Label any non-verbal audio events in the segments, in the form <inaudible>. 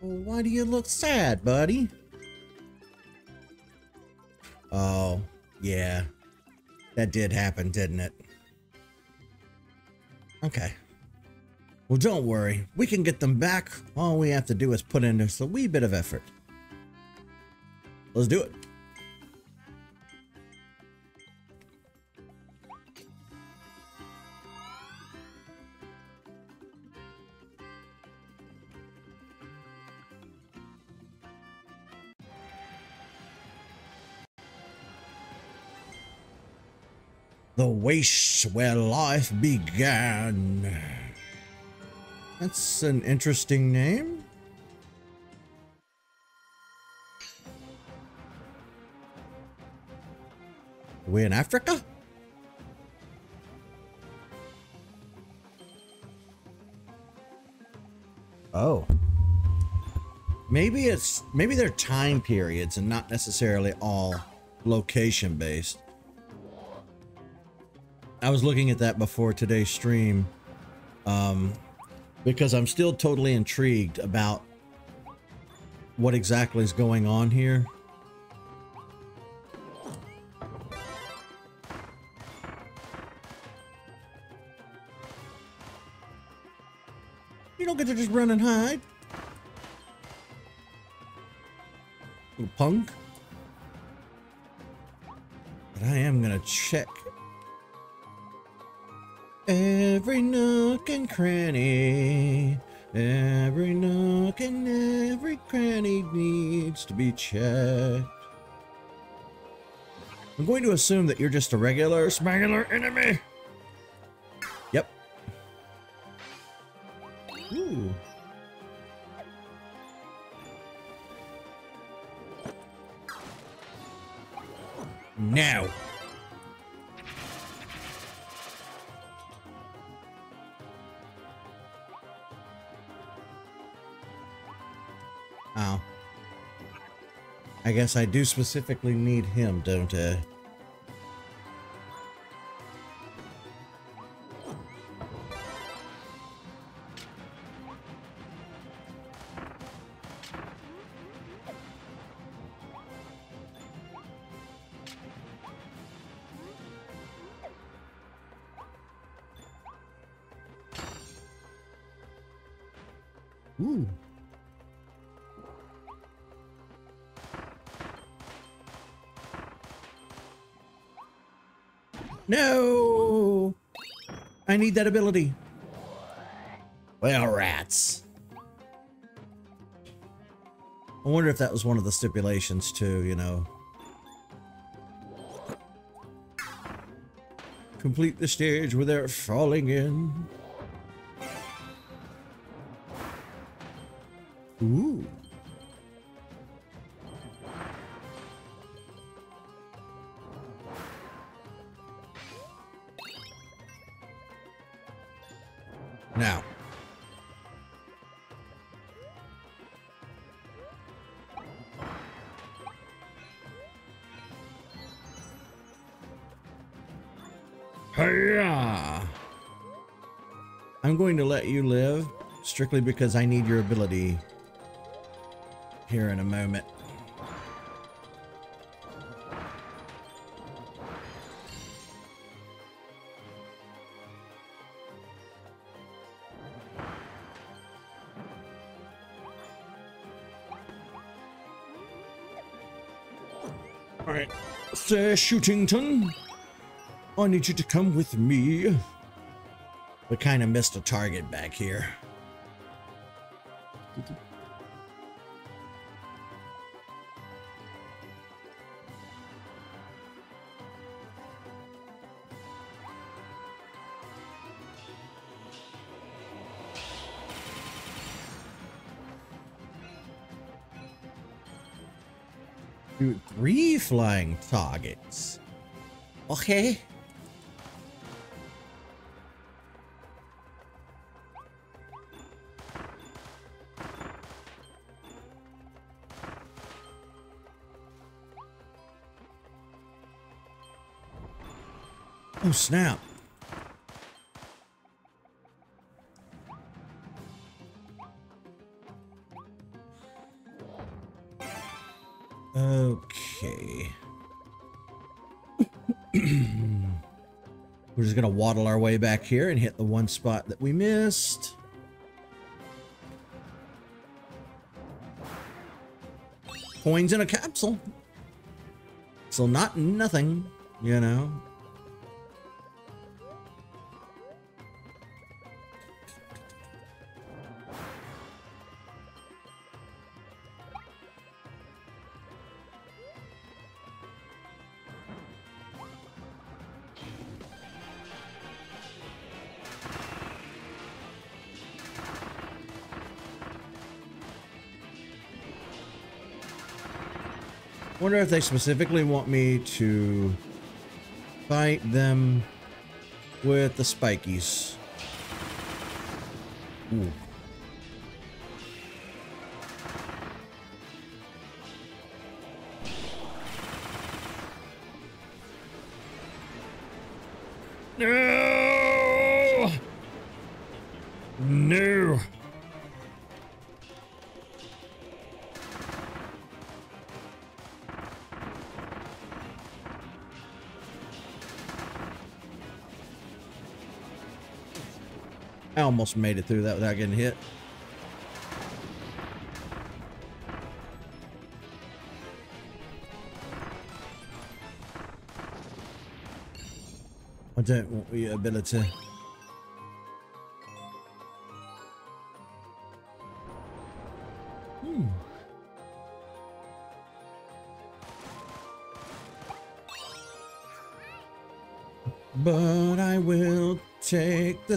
Well, why do you look sad, buddy? Oh, yeah. That did happen, didn't it? Okay. Well, don't worry. We can get them back. All we have to do is put in just a wee bit of effort. Let's do it. The wastes where life began. That's an interesting name. Are we in Africa? Oh. Maybe it's maybe they're time periods and not necessarily all location based. I was looking at that before today's stream. Um because I'm still totally intrigued about what exactly is going on here. You don't get to just run and hide. Little punk. Checked. I'm going to assume that you're just a regular smagular enemy. Yep. Ooh. Now. Oh. I guess I do specifically need him, don't I? Ooh. No! I need that ability. Well, rats. I wonder if that was one of the stipulations too, you know. Complete the stage without falling in. Strictly because I need your ability here in a moment. Alright, Sir Shootington, I need you to come with me. We kind of missed a target back here. Three flying targets. Okay. Oh, snap. Okay. <clears throat> We're just going to waddle our way back here and hit the one spot that we missed. Coins in a capsule. So not nothing, you know. Wonder if they specifically want me to fight them with the spikies. Ooh. Almost made it through that without getting hit. I don't want the ability.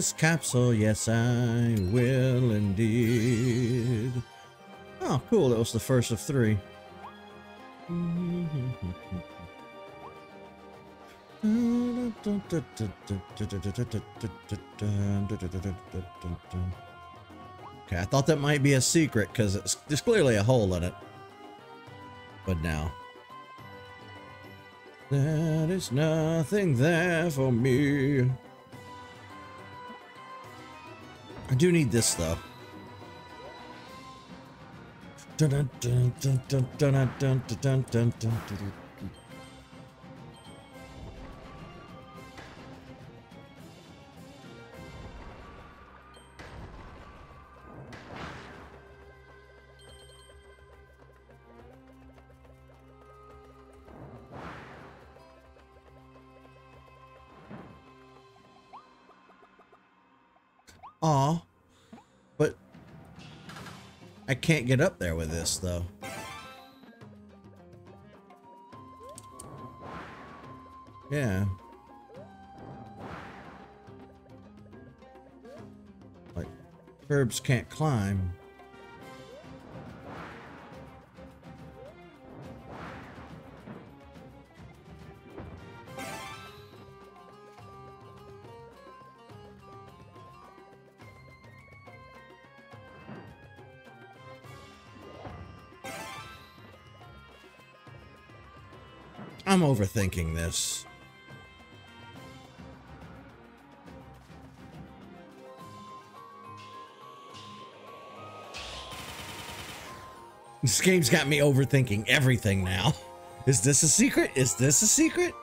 This capsule. Yes, I will indeed. Oh, cool. That was the first of three. Okay, I thought that might be a secret because there's clearly a hole in it. But now. There is nothing there for me. Do need this though. Dun dun dun can't get up there with this though. Yeah. Like, Curbs can't climb. I'm overthinking this. This game's got me overthinking everything now. Is this a secret? Is this a secret?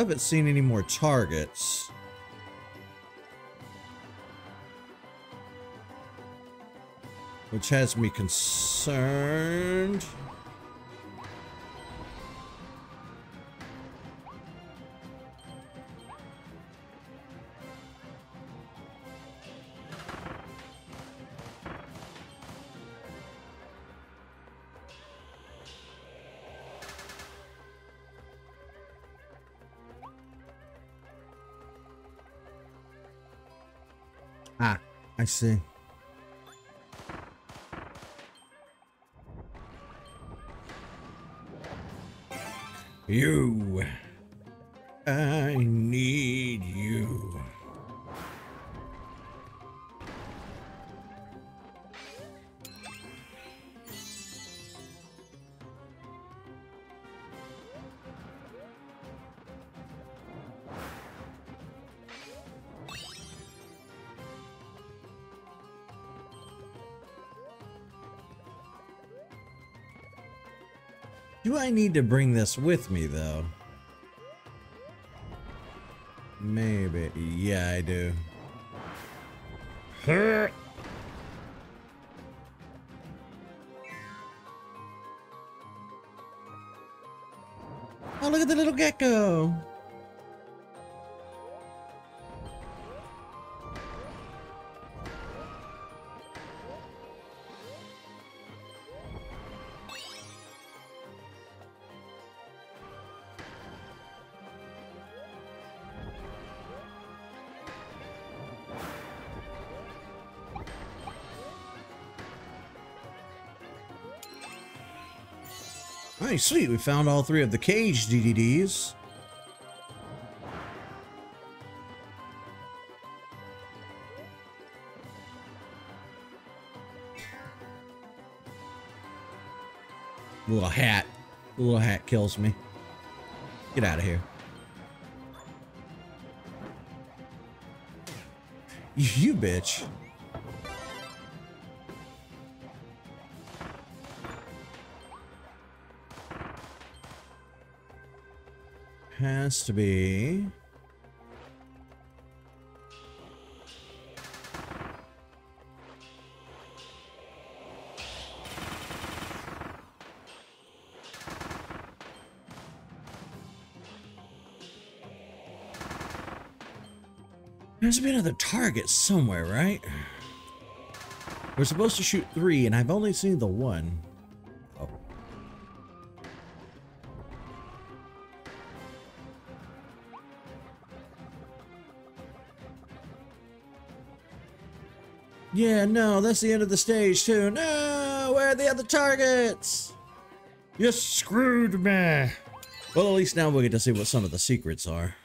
Haven't seen any more targets. Which has me concerned. see. You need to bring this with me, though? Maybe. Yeah, I do. Sweet. We found all three of the cage DDDs. Little hat. Little hat kills me. Get out of here. You bitch. Has to be. There's been another target somewhere, right? We're supposed to shoot three, and I've only seen the one. Yeah, no, that's the end of the stage, too. No, where are the other targets? You screwed me. Well, at least now we get to see what some of the secrets are.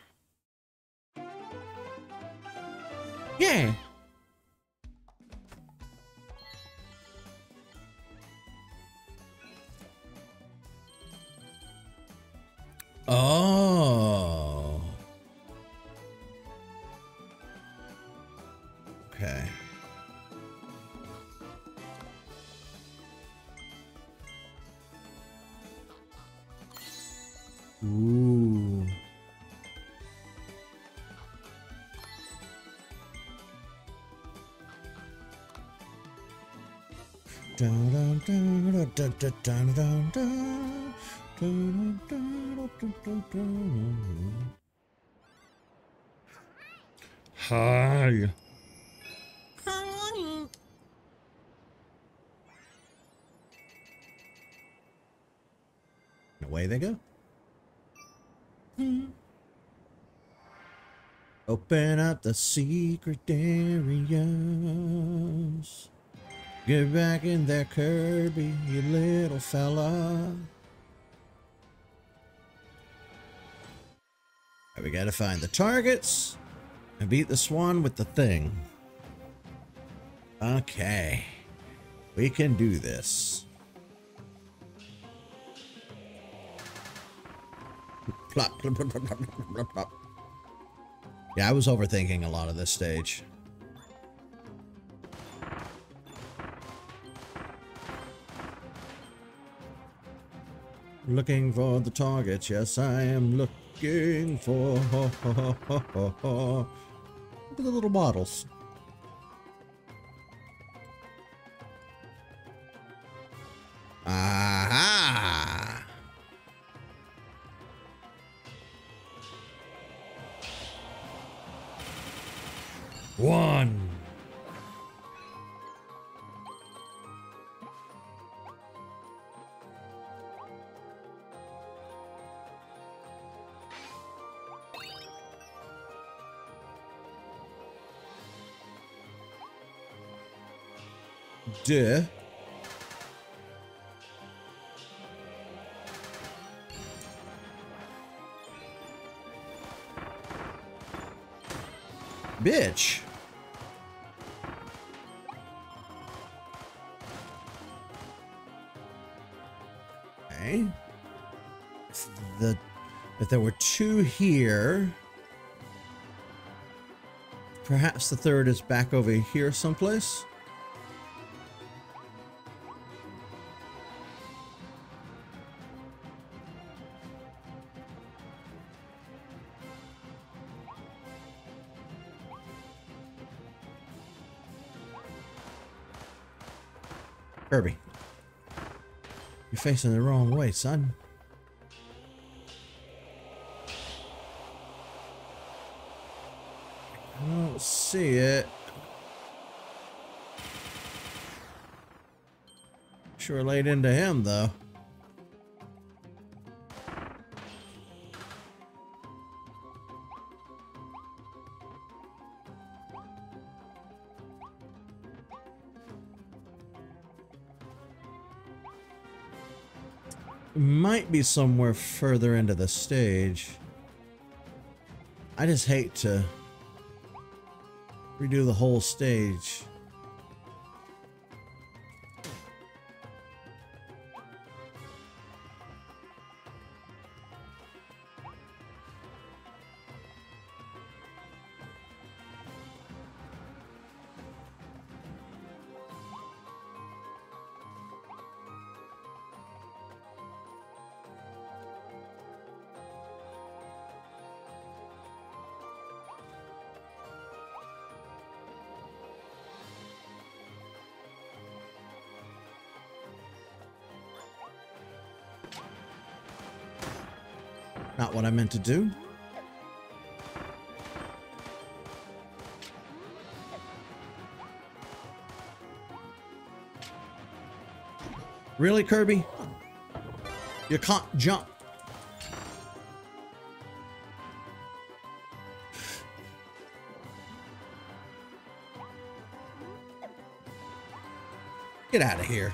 Open up the secret areas. Get back in there, Kirby, you little fella. We gotta find the targets and beat the swan with the thing. Okay. We can do this. Plop, plop, plop, plop, plop, plop, plop. Yeah, I was overthinking a lot of this stage. Looking for the targets, yes, I am looking for. Look <laughs> at the little bottles. One. Duh. Bitch. If there were two here, perhaps the third is back over here someplace. Kirby, you're facing the wrong way, son. Sure laid into him, though. Might be somewhere further into the stage. I just hate to redo the whole stage. To do. Really, Kirby? You can't jump. Get out of here.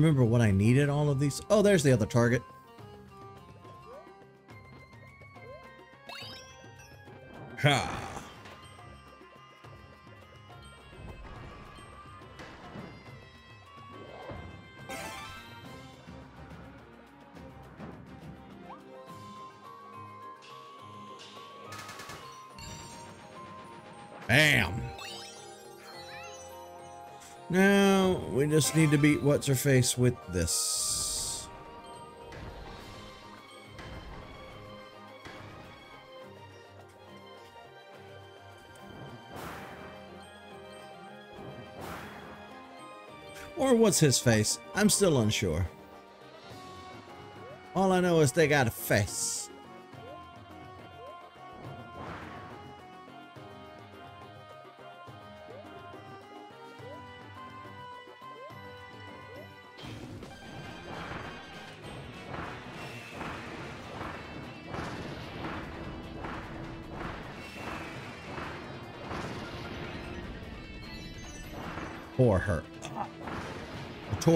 remember what I needed all of these. Oh, there's the other target. Ha! Just need to beat What's-Her-Face with this. Or what's his face? I'm still unsure. All I know is they got a face.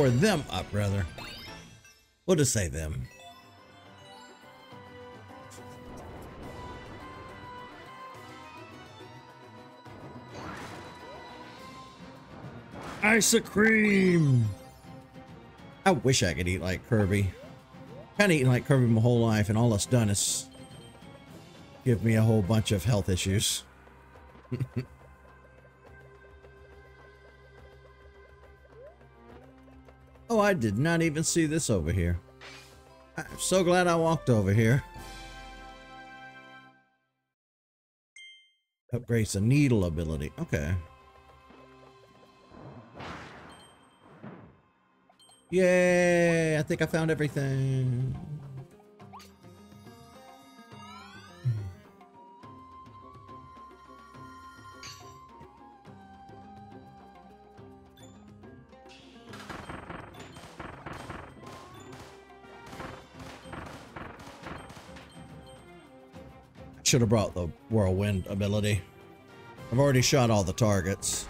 Tore them up, rather. We'll just say them. Ice cream! I wish I could eat like Kirby. Kind of eating like Kirby my whole life, and all it's done is give me a whole bunch of health issues. <laughs> I did not even see this over here. I'm so glad I walked over here. Upgrades the needle ability. Okay. Yay! I think I found everything. Should have brought the whirlwind ability. I've already shot all the targets.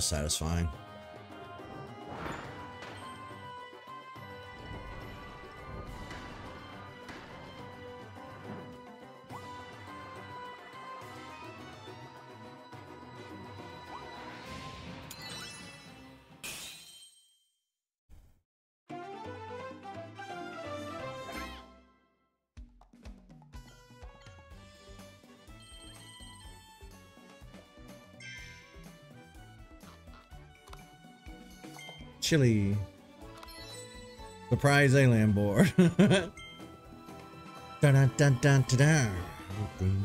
Satisfying. Chili. Surprise alien board. <laughs> dun, dun, dun, dun, dun,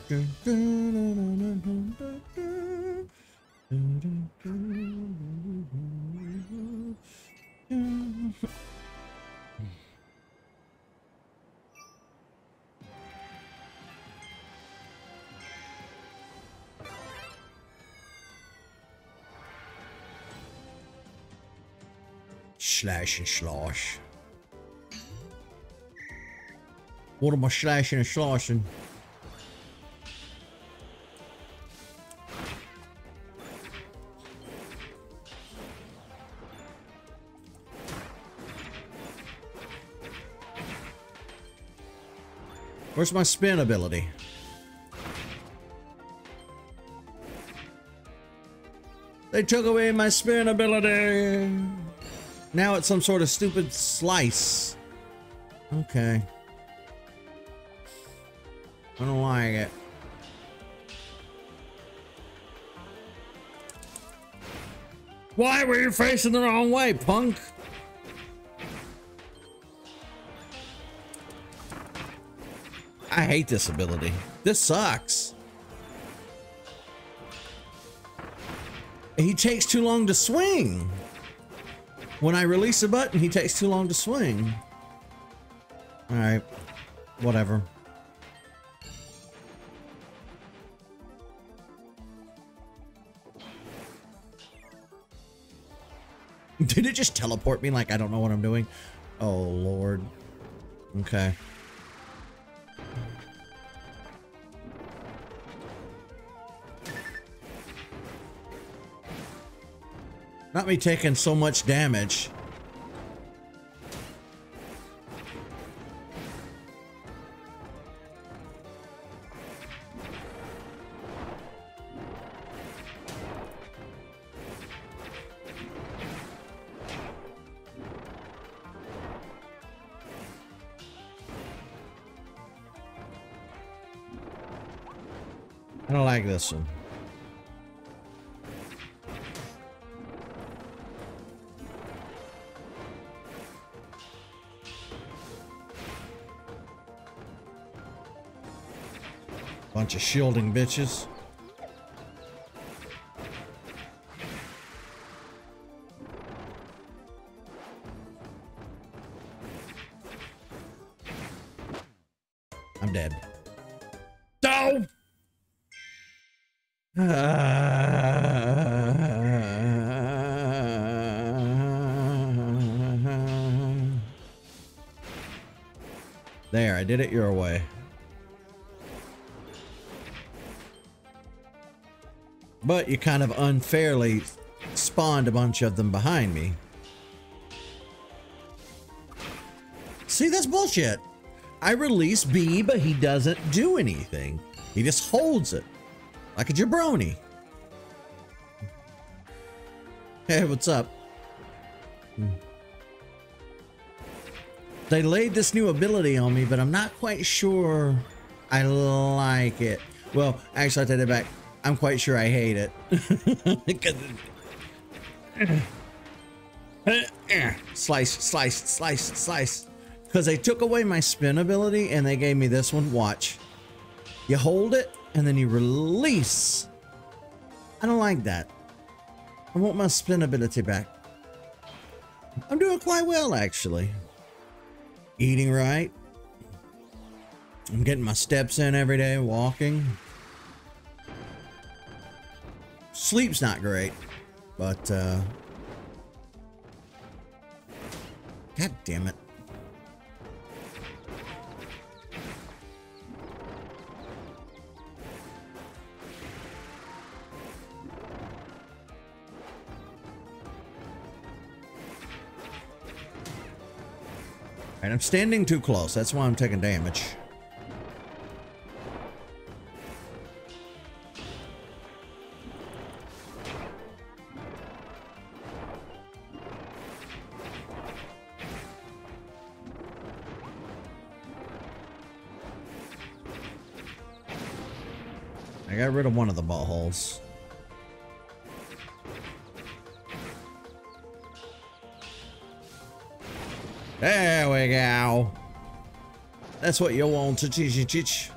Slash and slosh. What am I slashing and sloshing? Where's my spin ability? They took away my spin ability. Now it's some sort of stupid slice. Okay. I don't like it. Why were you facing the wrong way, punk? I hate this ability. This sucks. He takes too long to swing. When I release a button, he takes too long to swing. Alright. Whatever. <laughs> Did it just teleport me like I don't know what I'm doing? Oh, Lord. Okay. Not me taking so much damage. I don't like this one. Bunch of shielding bitches. You kind of unfairly spawned a bunch of them behind me. See, that's bullshit. I release B, but he doesn't do anything. He just holds it. Like a jabroni. Hey, what's up? They laid this new ability on me, but I'm not quite sure I like it. Well, actually, I take it back. I'm quite sure I hate it. <laughs> slice, slice, slice, slice. Because they took away my spin ability and they gave me this one. Watch. You hold it and then you release. I don't like that. I want my spin ability back. I'm doing quite well, actually. Eating right. I'm getting my steps in every day, walking. Sleep's not great, but, uh... God damn it. And I'm standing too close. That's why I'm taking damage. The. There we go. That's what you want to teach teach.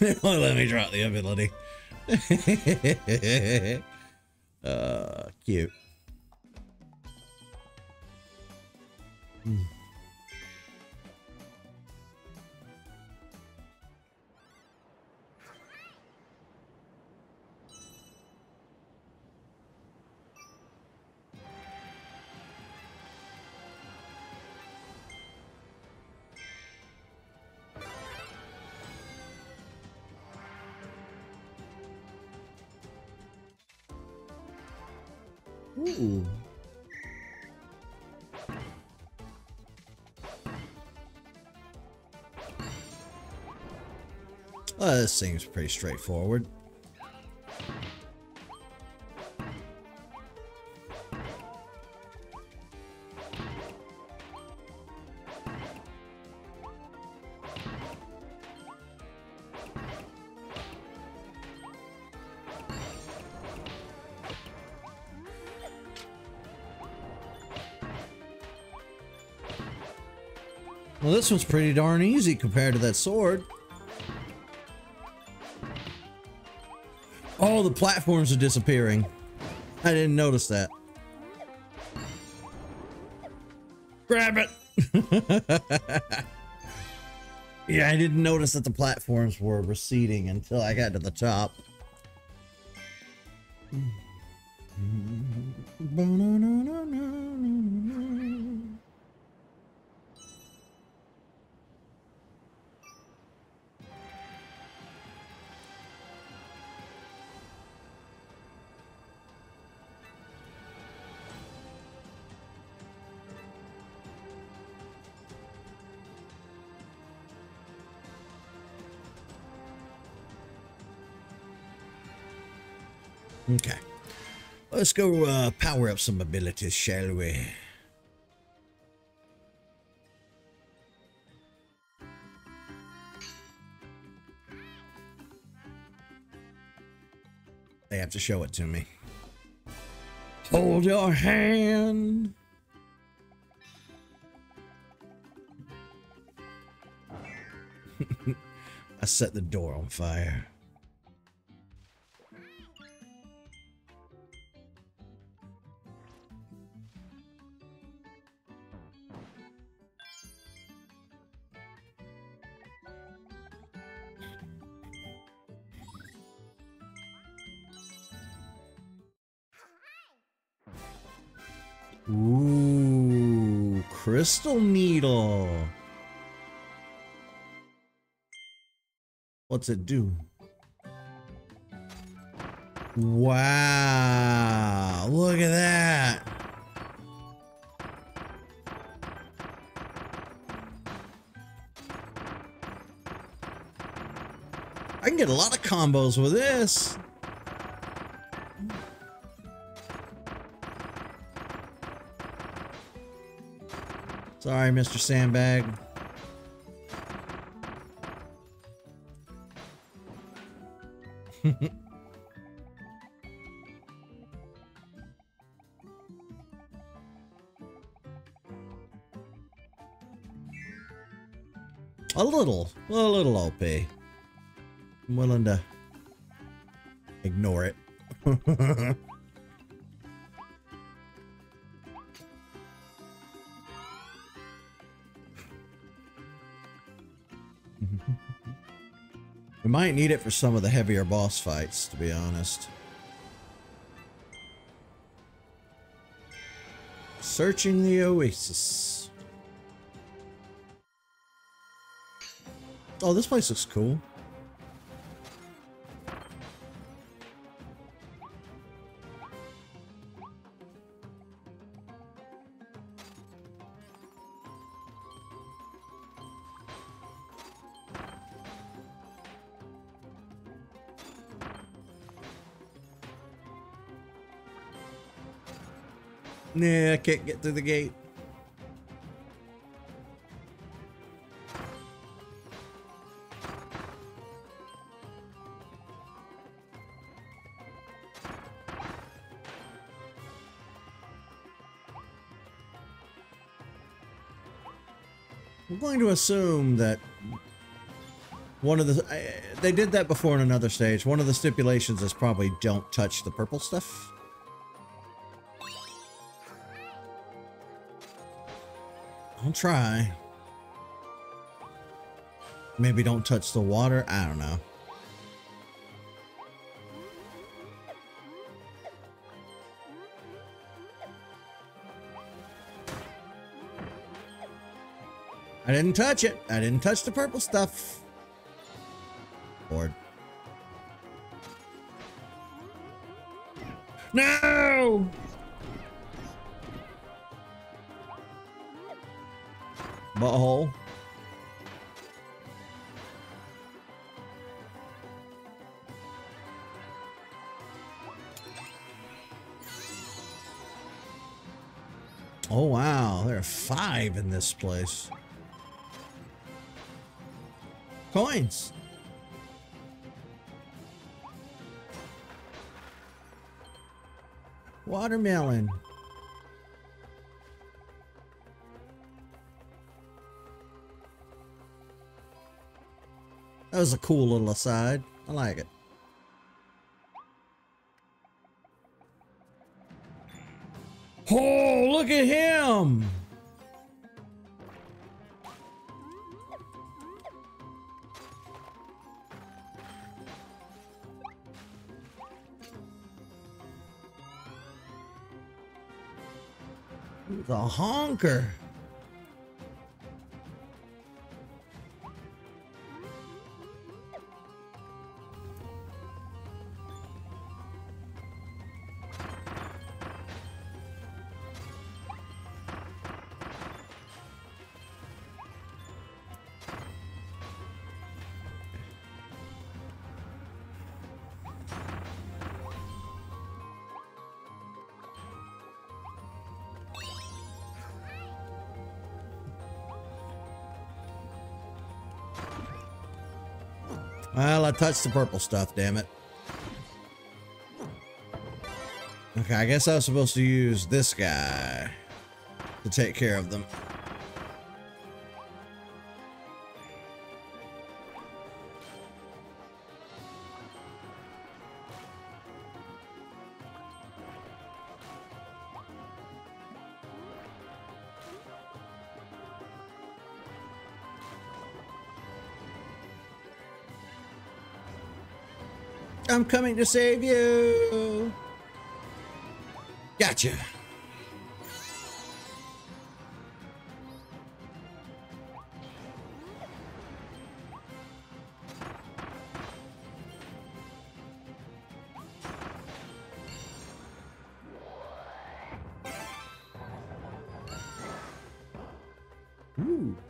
Let me drop the ability. <laughs> uh, cute. Seems pretty straightforward. Well, this one's pretty darn easy compared to that sword. All the platforms are disappearing. I didn't notice that. Grab it! <laughs> yeah, I didn't notice that the platforms were receding until I got to the top. Okay. Let's go uh, power up some abilities, shall we? They have to show it to me. Hold your hand. <laughs> I set the door on fire. Crystal needle. What's it do? Wow, look at that. I can get a lot of combos with this. Sorry, Mr. Sandbag. <laughs> a little, a little OP. I'm willing to ignore it. Might need it for some of the heavier boss fights, to be honest. Searching the Oasis. Oh, this place looks cool. Can't get through the gate. I'm going to assume that one of the they did that before in another stage. One of the stipulations is probably don't touch the purple stuff. I'll try. Maybe don't touch the water. I don't know. I didn't touch it. I didn't touch the purple stuff. Bored. No! Butthole. Oh wow, there are five in this place. Coins. Watermelon. That was a cool little aside. I like it. Oh, look at him! The honker. Touched the purple stuff, damn it. Okay, I guess I was supposed to use this guy to take care of them. I'm coming to save you. Gotcha.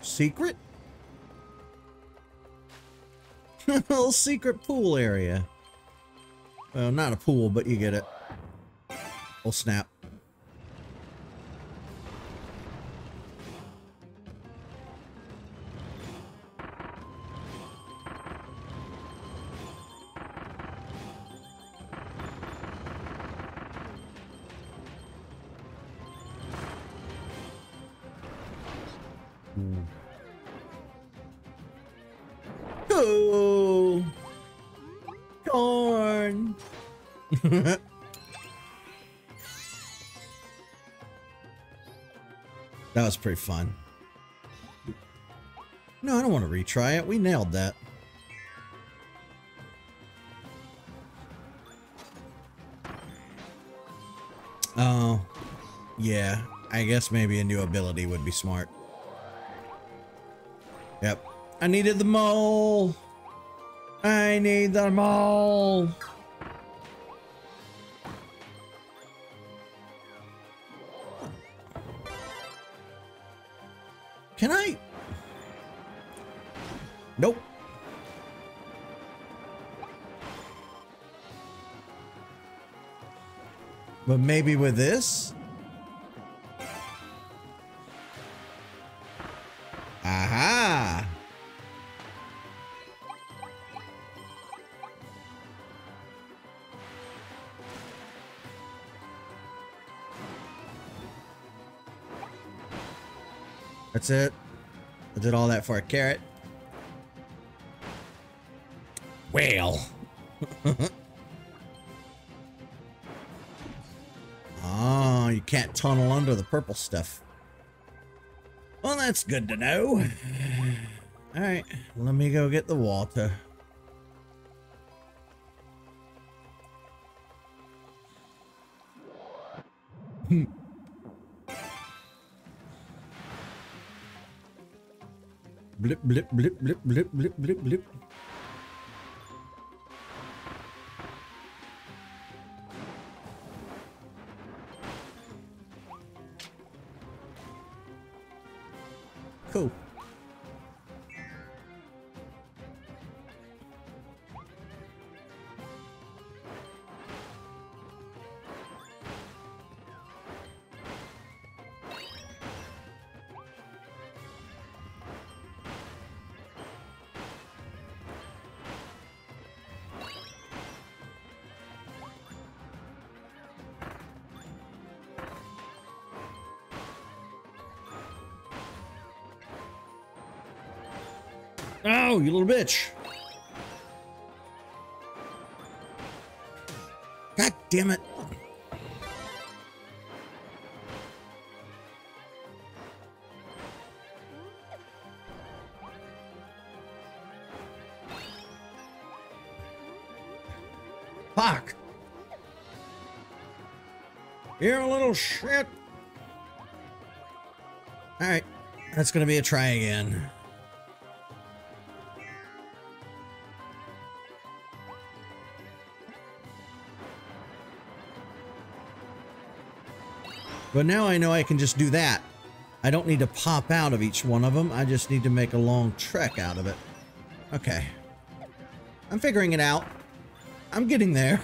Secret? <laughs> little secret pool area. Well, not a pool, but you get it. Oh, snap. Was pretty fun. No, I don't want to retry it. We nailed that. Oh, yeah. I guess maybe a new ability would be smart. Yep. I needed the mole. I need the mole. Maybe with this? Aha! That's it. I did all that for a carrot. Well. Tunnel under the purple stuff. Well, that's good to know. <sighs> All right, let me go get the water. Hmm. blip, blip, blip, blip, blip, blip, blip, blip. Oh, you little bitch. God damn it. Fuck. You're a little shit. All right. That's going to be a try again. But now I know I can just do that. I don't need to pop out of each one of them. I just need to make a long trek out of it. Okay. I'm figuring it out. I'm getting there.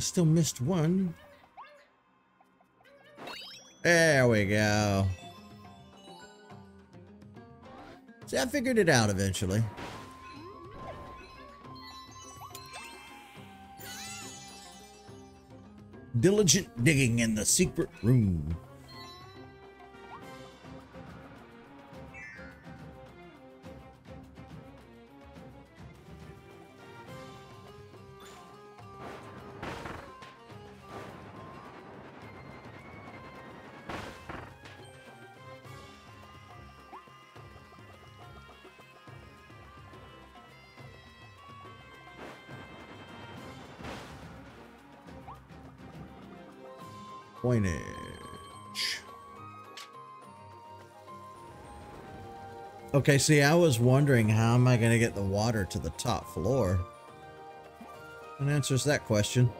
I still missed one. There we go. See, I figured it out eventually. Diligent digging in the secret room. Okay, see, I was wondering how am I going to get the water to the top floor? That answers that question.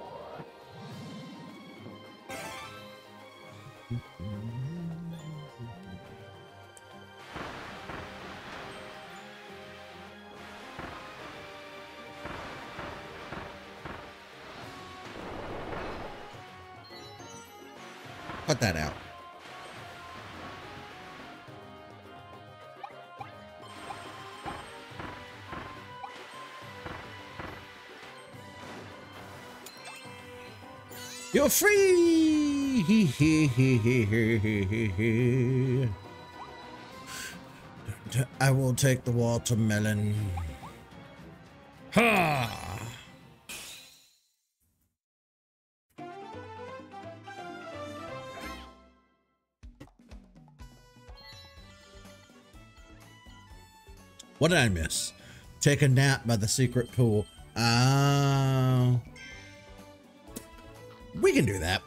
Hee. I will take the watermelon. Ha! What did I miss? Take a nap by the secret pool. Oh. We can do that.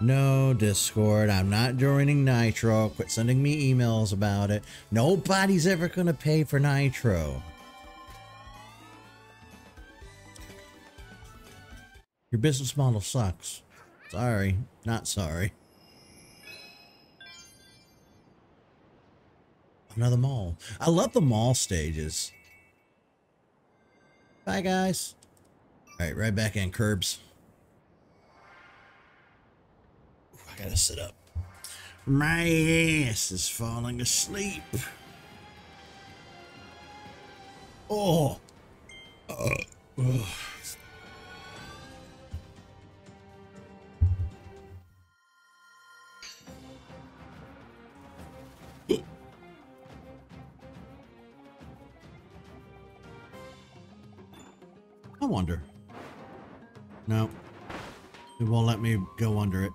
No, Discord. I'm not joining Nitro. Quit sending me emails about it. Nobody's ever going to pay for Nitro. Your business model sucks. Sorry. Not sorry. Another mall. I love the mall stages. Bye, guys. Right, right back in curbs. I gotta sit up. My ass is falling asleep. Oh. Uh, I wonder. No. It won't let me go under it.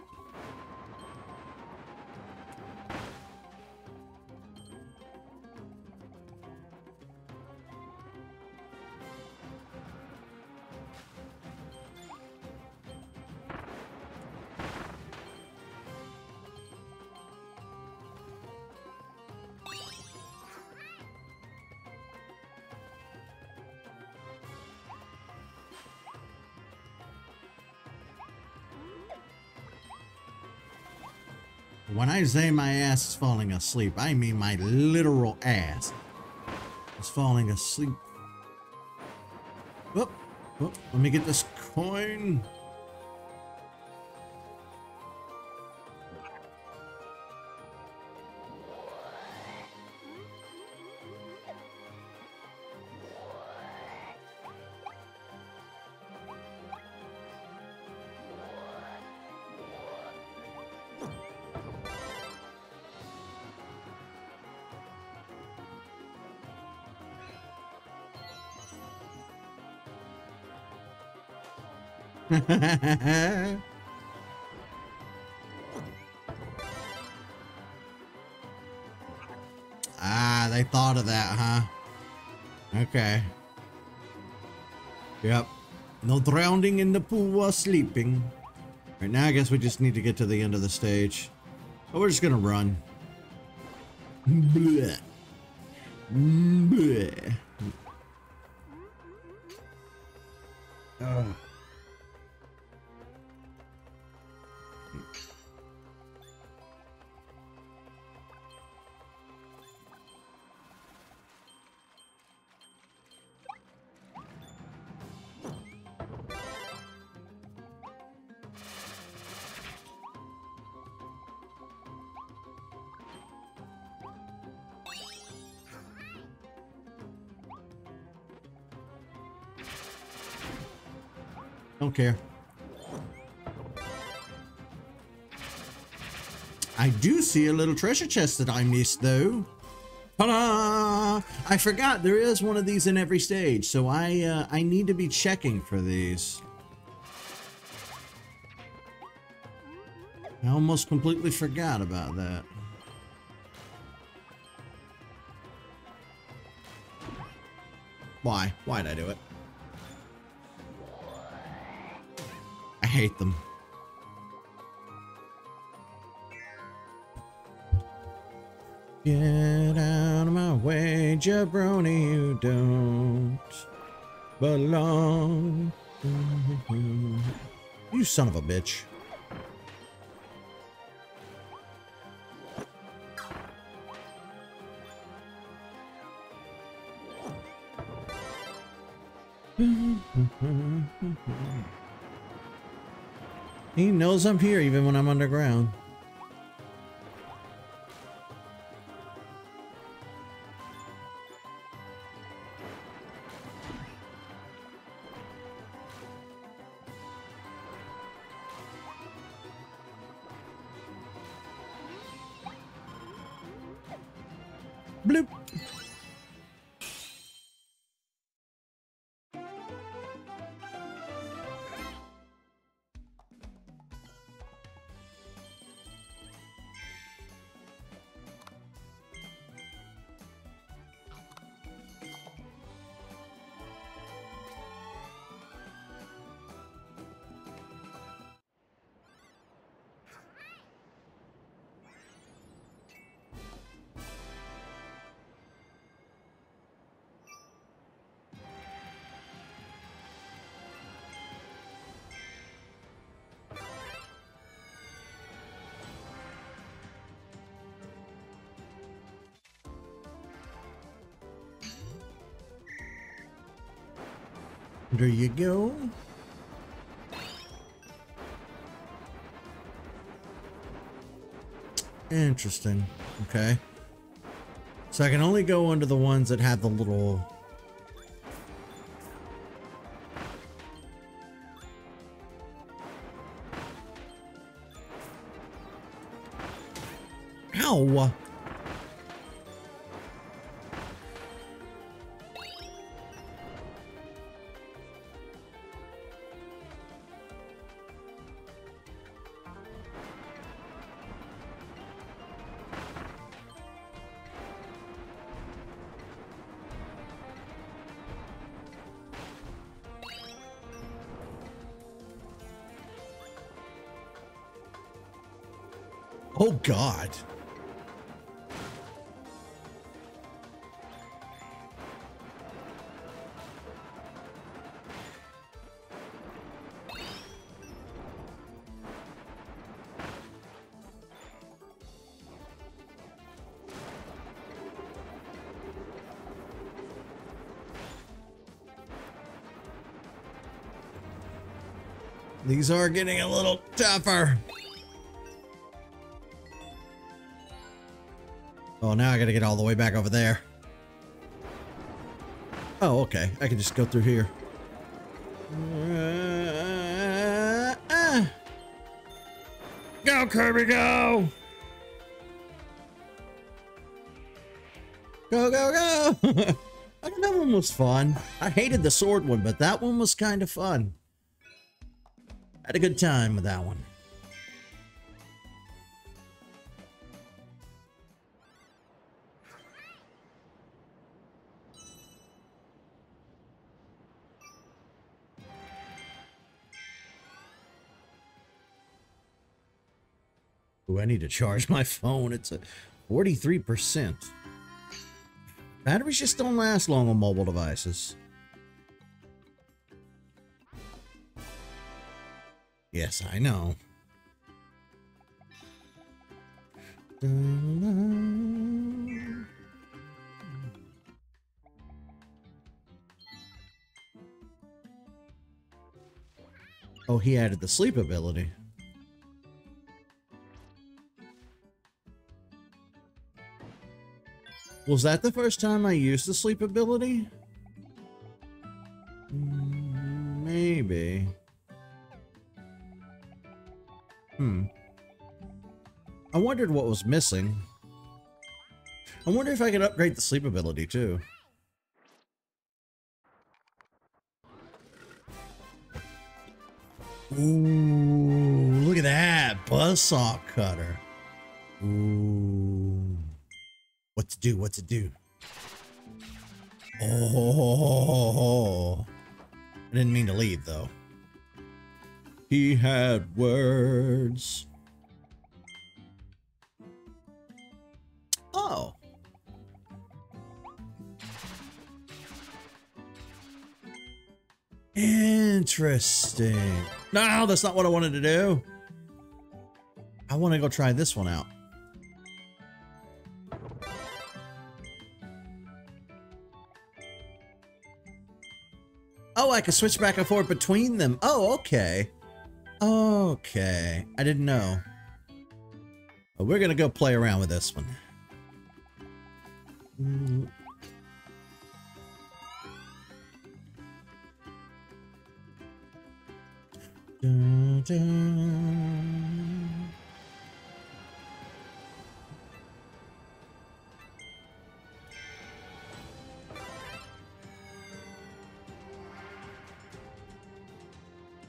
Say my ass is falling asleep, I mean my literal ass is falling asleep. Oh, oh, let me get this coin. <laughs> ah, they thought of that, huh? Okay. Yep. No drowning in the pool while sleeping. Right now, I guess we just need to get to the end of the stage. Oh, we're just gonna run. Ugh. I do see a little treasure chest that I missed though. Ta-da! I forgot there is one of these in every stage, so I uh, I need to be checking for these. I almost completely forgot about that. Why? Why'd I do it? Hate them. Get out of my way, jabroni, you don't belong. <laughs> You son of a bitch. Knows I'm here even when I'm underground. There you go. Interesting. Okay. So I can only go under the ones that have the little... Ow! These are getting a little tougher. Oh, now I gotta get all the way back over there. Oh, okay. I can just go through here. Go, Kirby, go! Go, go, go! <laughs> That one was fun. I hated the sword one, but that one was kind of fun. Had a good time with that one. Ooh, I need to charge my phone. It's a 43%. Batteries just don't last long on mobile devices. Yes, I know. Oh, he added the sleep ability. Was that the first time I used the sleep ability? Wondered what was missing. I wonder if I could upgrade the sleep ability too. Ooh, look at that. Buzzsaw cutter. Ooh. What to do? What to do? Oh. I didn't mean to leave though. He had words. Interesting. No, that's not what I wanted to do. I want to go try this one out. Oh, I can switch back and forth between them. Oh, okay. Okay. I didn't know. But we're going to go play around with this one. Mm, Dun.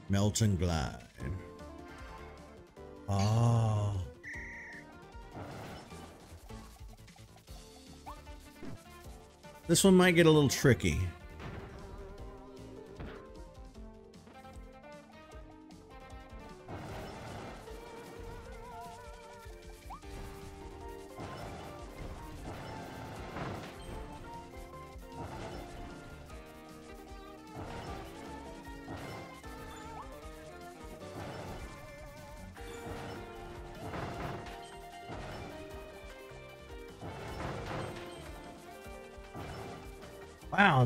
Melt and glide. Ah. This one might get a little tricky.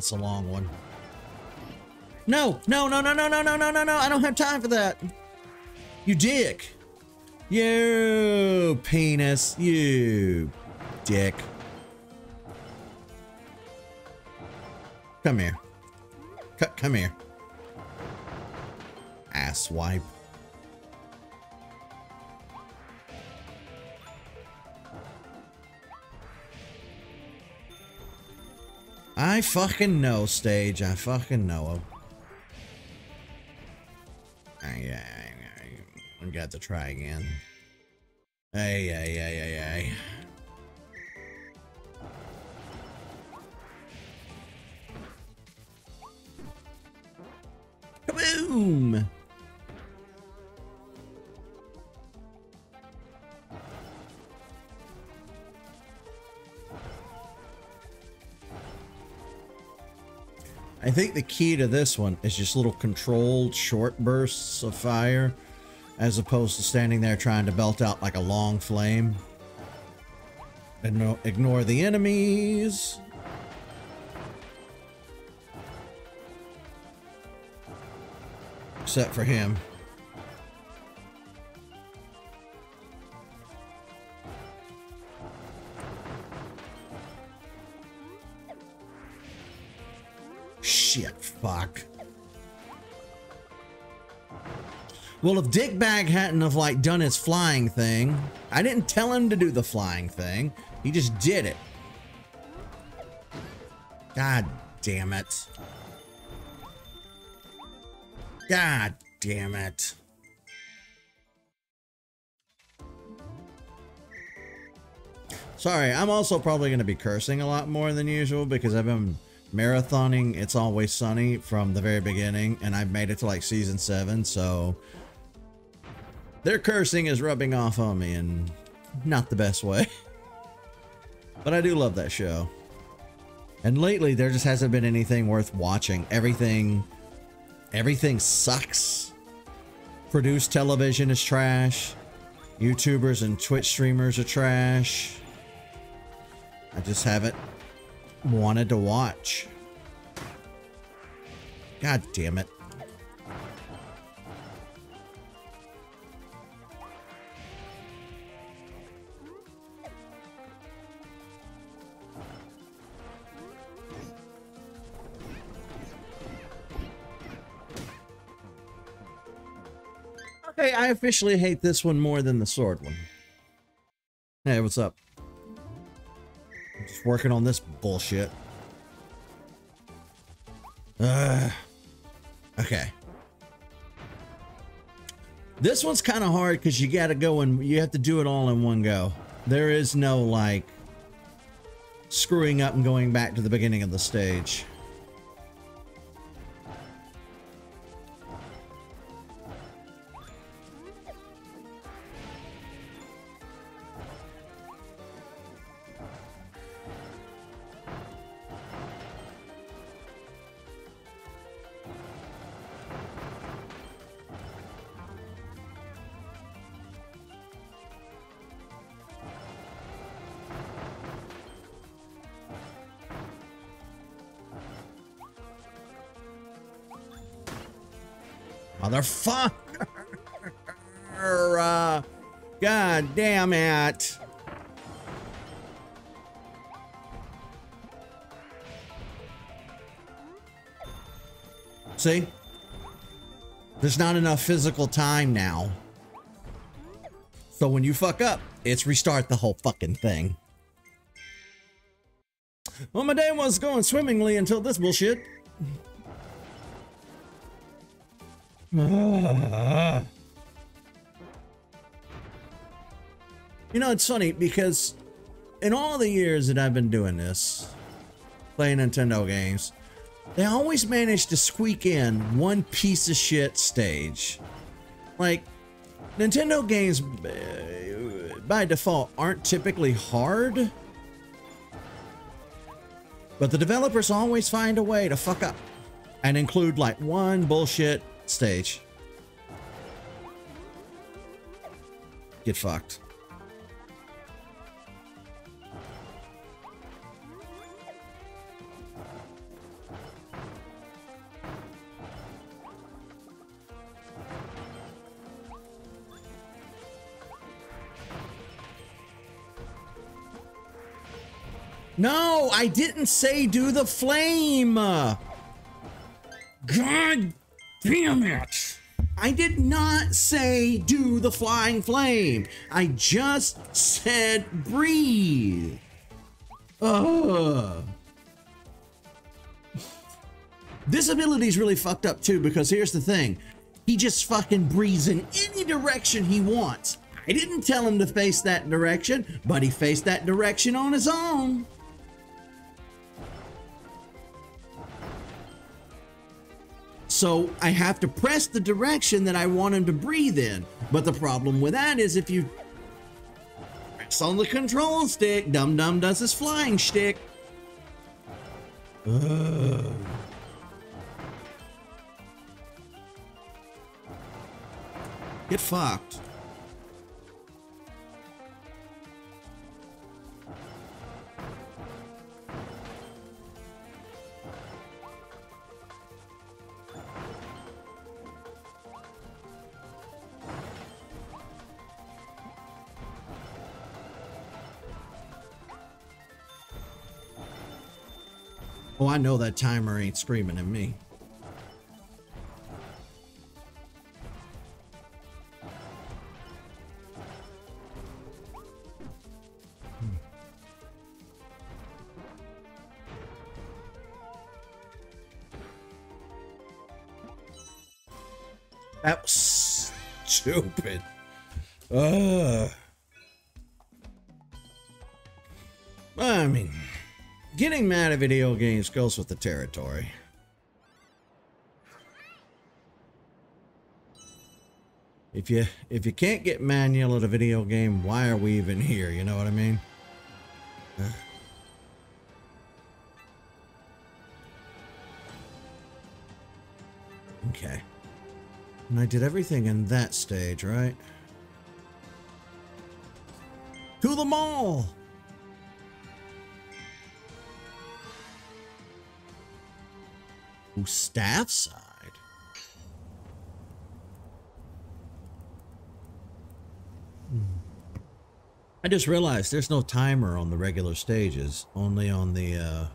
It's a long one. No, no, no, no, no, no, no, no, no, no. I don't have time for that. You dick. You penis. You dick. Come here. C come here. Ass I fucking know, Stage. I fucking know him. I, I, I, got to try again. Hey, hey, hey, hey, hey. I think the key to this one is just little controlled short bursts of fire as opposed to standing there trying to belt out like a long flame. Ignore, ignore the enemies. Except for him. Fuck. Well, if Dickbag hadn't have like done his flying thing, I didn't tell him to do the flying thing. He just did it. God damn it. God damn it. Sorry, I'm also probably going to be cursing a lot more than usual because I've been marathoning It's Always Sunny from the very beginning, and I've made it to like season seven, so their cursing is rubbing off on me in not the best way. <laughs> But I do love that show. And lately, there just hasn't been anything worth watching. Everything, everything sucks. Produced television is trash. YouTubers and Twitch streamers are trash. I just haven't wanted to watch. God damn it. Okay, I officially hate this one more than the sword one. Hey, what's up? Just working on this bullshit. Uh, okay. This one's kind of hard because you got to go and you have to do it all in one go. There is no like screwing up and going back to the beginning of the stage. Motherfucker! Uh, God damn it! See? There's not enough physical time now. So when you fuck up, it's restart the whole fucking thing. Well, my day was going swimmingly until this bullshit. You know, it's funny because in all the years that I've been doing this, playing Nintendo games, they always manage to squeak in one piece of shit stage. Like, Nintendo games, uh, by default, aren't typically hard. But the developers always find a way to fuck up and include like one bullshit stage. Get fucked. No, I didn't say do the flame. God damn it. I did not say do the flying flame. I just said breathe. Ugh. This ability is really fucked up too because here's the thing. He just fucking breathes in any direction he wants. I didn't tell him to face that direction, but he faced that direction on his own. So I have to press the direction that I want him to breathe in. But the problem with that is if you press on the control stick, Dum Dum does his flying stick. Get fucked. Oh, I know that timer ain't screaming at me. Hmm. That was stupid. Ugh. I mean, getting mad at video games goes with the territory. If you if you can't get manual at a video game, why are we even here? You know what I mean? <sighs> Okay. And I did everything in that stage, right? To the mall! Staff side. Hmm. I just realized there's no timer on the regular stages, only on the, uh...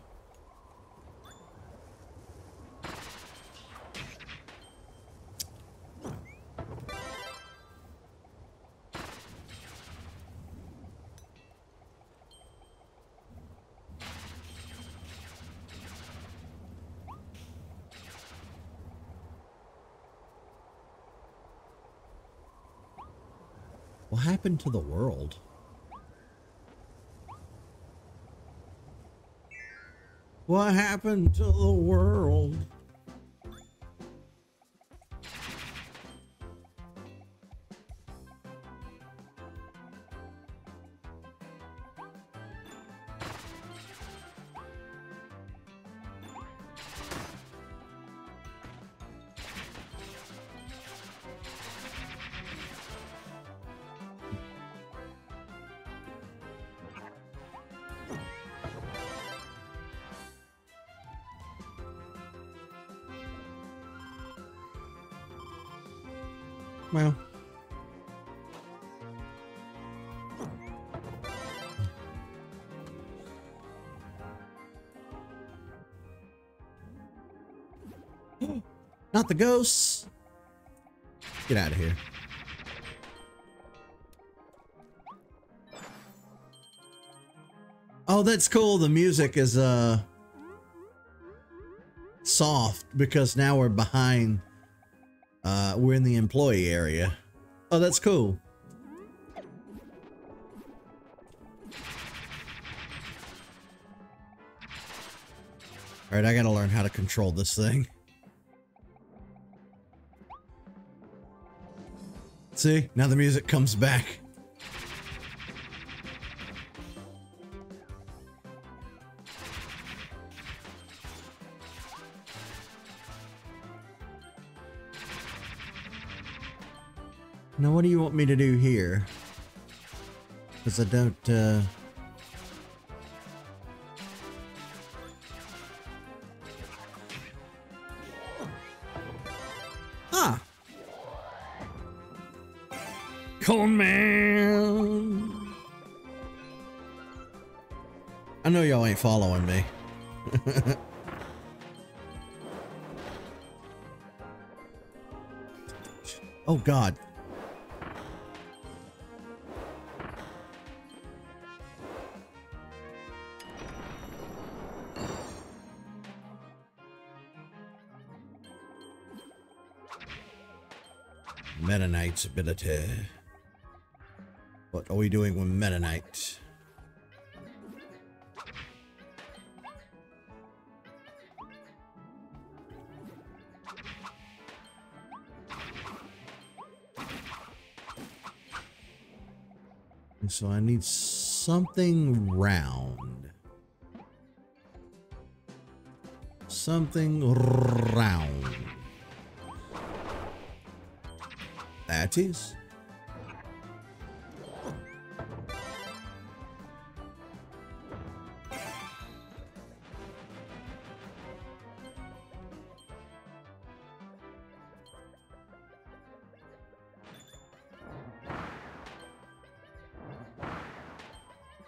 happened to the world? What happened to the world? The ghosts. Get out of here. Oh, that's cool. The music is uh soft because now we're behind Uh, we're in the employee area. Oh, that's cool. All right, I gotta learn how to control this thing. See, now the music comes back. Now, what do you want me to do here? Because I don't, uh... Man! I know y'all ain't following me. <laughs> oh god. Knight's ability. What are we doing with? And so I need something round. Something round. That is.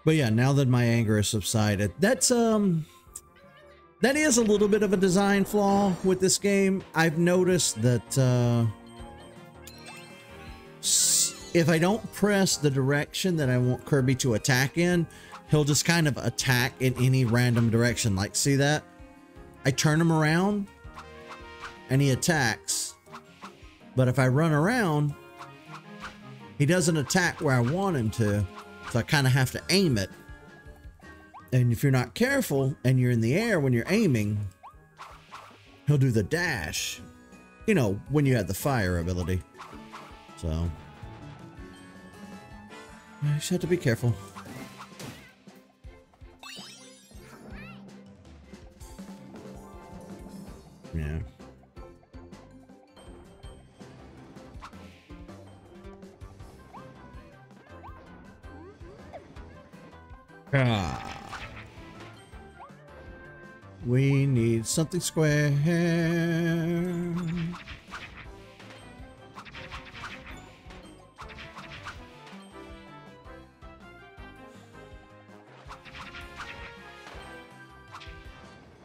But yeah, now that my anger has subsided, that's um that is a little bit of a design flaw with this game. I've noticed that uh if I don't press the direction that I want Kirby to attack in, he'll just kind of attack in any random direction. Like, see that? I turn him around and he attacks. But if I run around, he doesn't attack where I want him to. So I kind of have to aim it. And if you're not careful and you're in the air when you're aiming, he'll do the dash. You know, when you have the fire ability. So. I just have to be careful. Yeah. We need something square.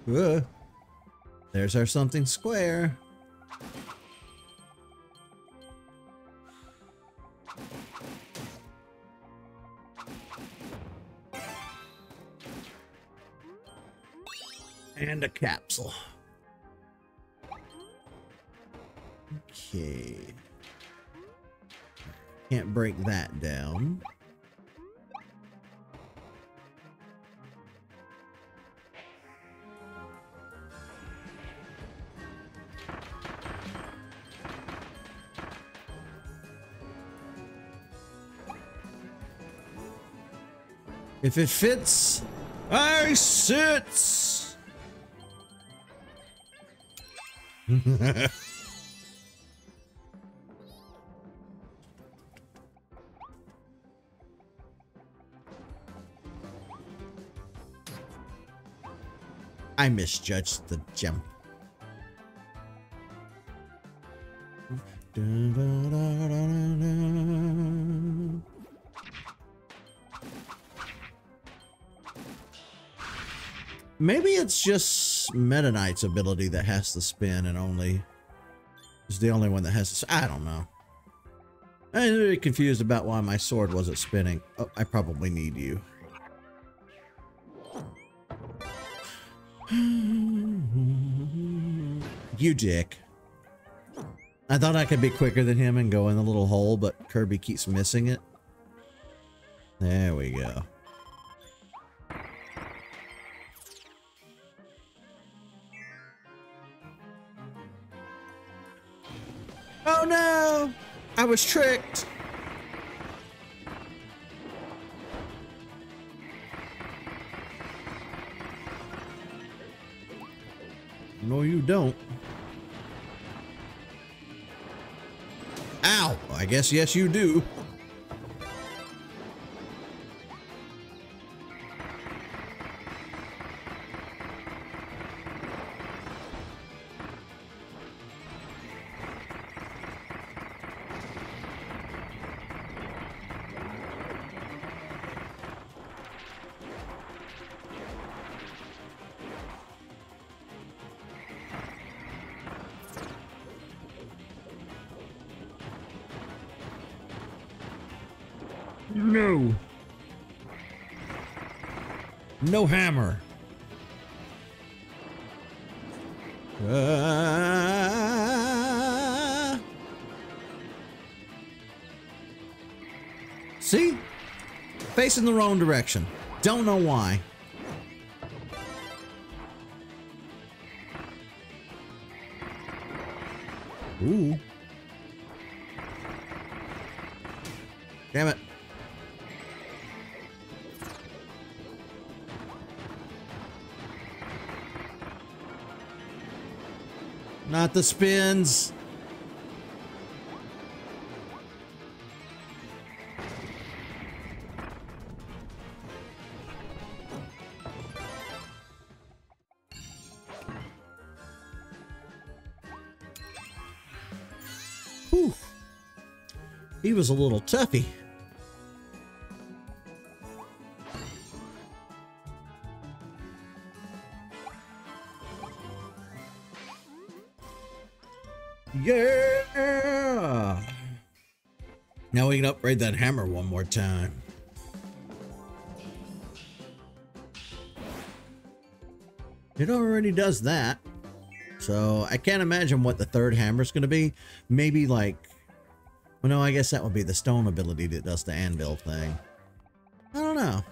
Uh, there's our something square. And a capsule. Okay. Can't break that down. If it fits, I sits. <laughs> I misjudged the jump. Maybe it's just Meta Knight's ability that has to spin and only is the only one that has to. I don't know. I'm very confused about why my sword wasn't spinning. Oh, I probably need you. <sighs> You dick. I thought I could be quicker than him and go in the little hole, but Kirby keeps missing it. There we go. Was tricked! No, you don't. Ow! I guess yes you do. No hammer. Ah. See? Facing the wrong direction. Don't know why. Ooh. The spins. Whew. He was a little toughy. That hammer one more time. It already does that. So I can't imagine what the third hammer is going to be. Maybe like, well, no, I guess that would be the stone ability that does the anvil thing. I don't know.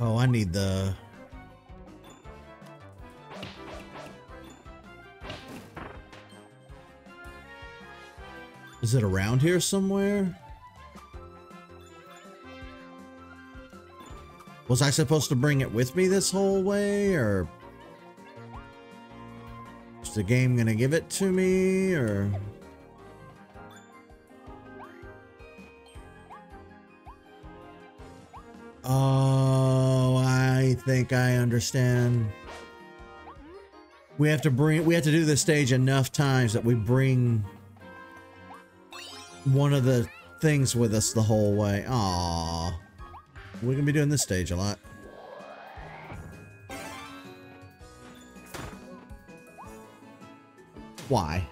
Oh, I need the Is it around here somewhere? Was I supposed to bring it with me this whole way, or... Is the game gonna give it to me, or... Oh, I think I understand. We have to bring, we have to do this stage enough times that we bring one of the things with us the whole way. Aww. We're gonna be doing this stage a lot. Why?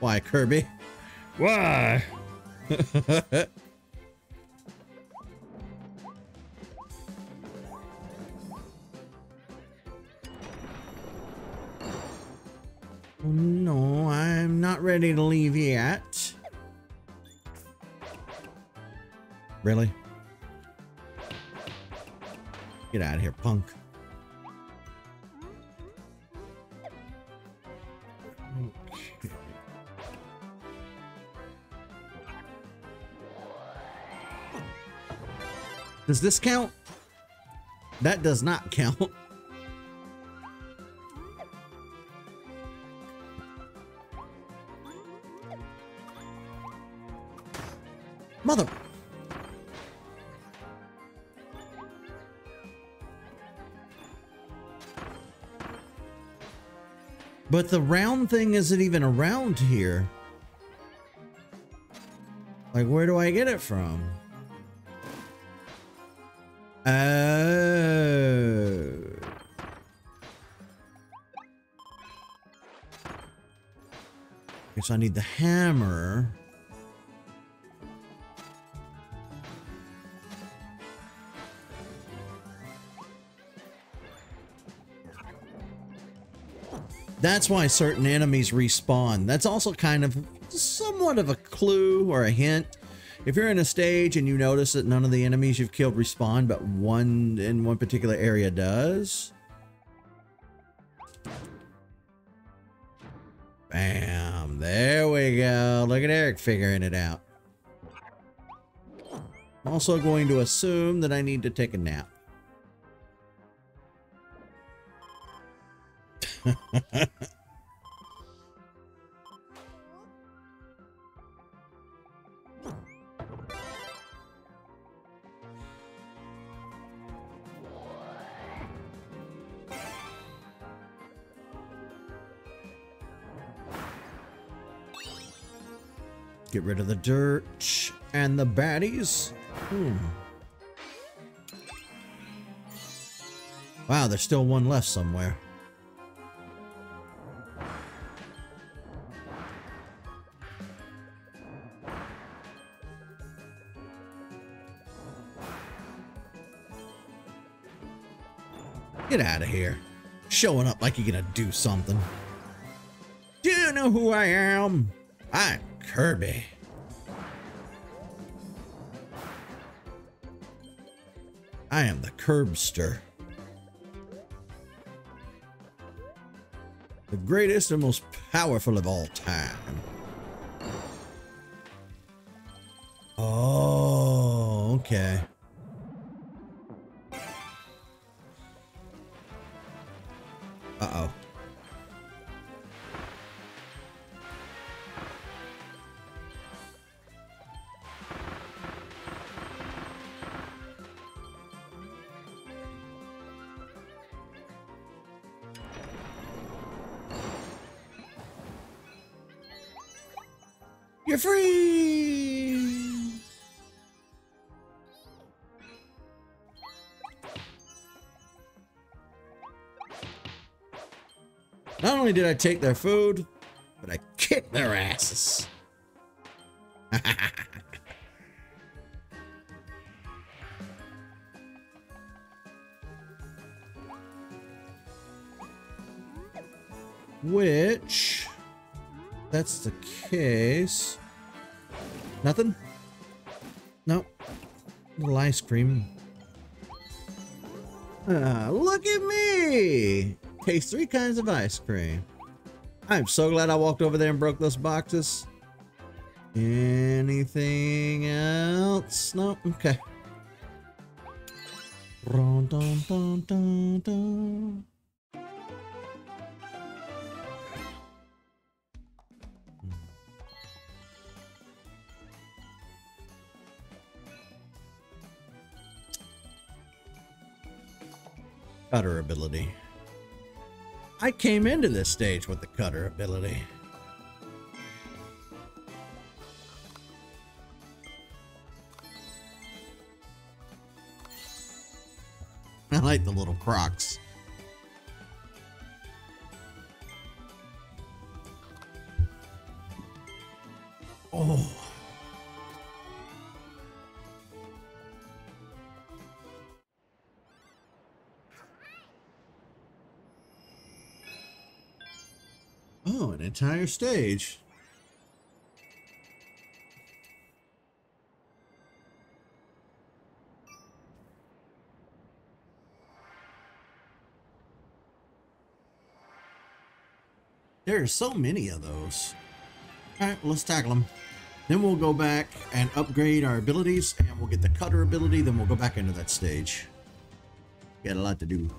Why, Kirby? Why? <laughs> Oh, no, I'm not ready to leave yet. Really? Get out of here, punk. Does this count? That does not count. <laughs> But the round thing isn't even around here. Like, where do I get it from? Oh. Guess I need the hammer. That's why certain enemies respawn. That's also kind of somewhat of a clue or a hint. If you're in a stage and you notice that none of the enemies you've killed respawn, but one in one particular area does. Bam. There we go. Look at Eric figuring it out. I'm also going to assume that I need to take a nap. Get rid of the dirt and the baddies. Hmm. Wow, there's still one left somewhere. Get out of here. Showing up like you're gonna do something. Do you know who I am? I'm Kirby. I am the Curbster. The greatest and most powerful of all time. Oh, okay. Only did I take their food, but I kicked their asses. <laughs> Which, that's the case. Nothing? Nope. Little ice cream. Ah, look at me! Taste three kinds of ice cream. I'm so glad I walked over there and broke those boxes. Anything else? No? Okay. Dun, dun, dun, dun. Hmm. Cutter ability. I came into this stage with the cutter ability. <laughs> I like the little crocs. Oh. Oh, an entire stage. There are so many of those. Alright, let's tackle them. Then we'll go back and upgrade our abilities, and we'll get the cutter ability, then we'll go back into that stage. Got a lot to do.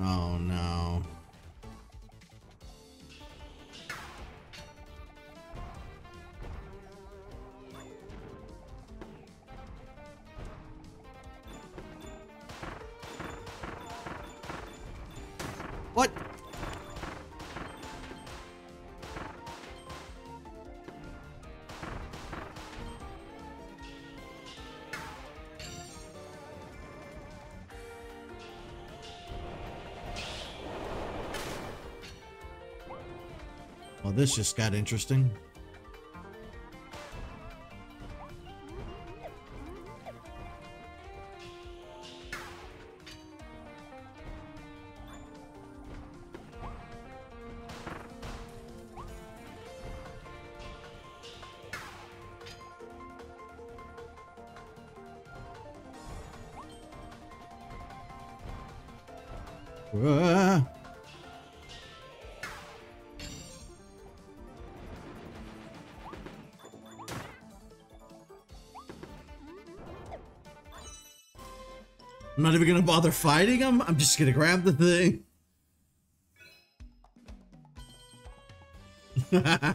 Oh no. Just got interesting. Not even gonna bother fighting him. I'm just gonna grab the thing. <laughs>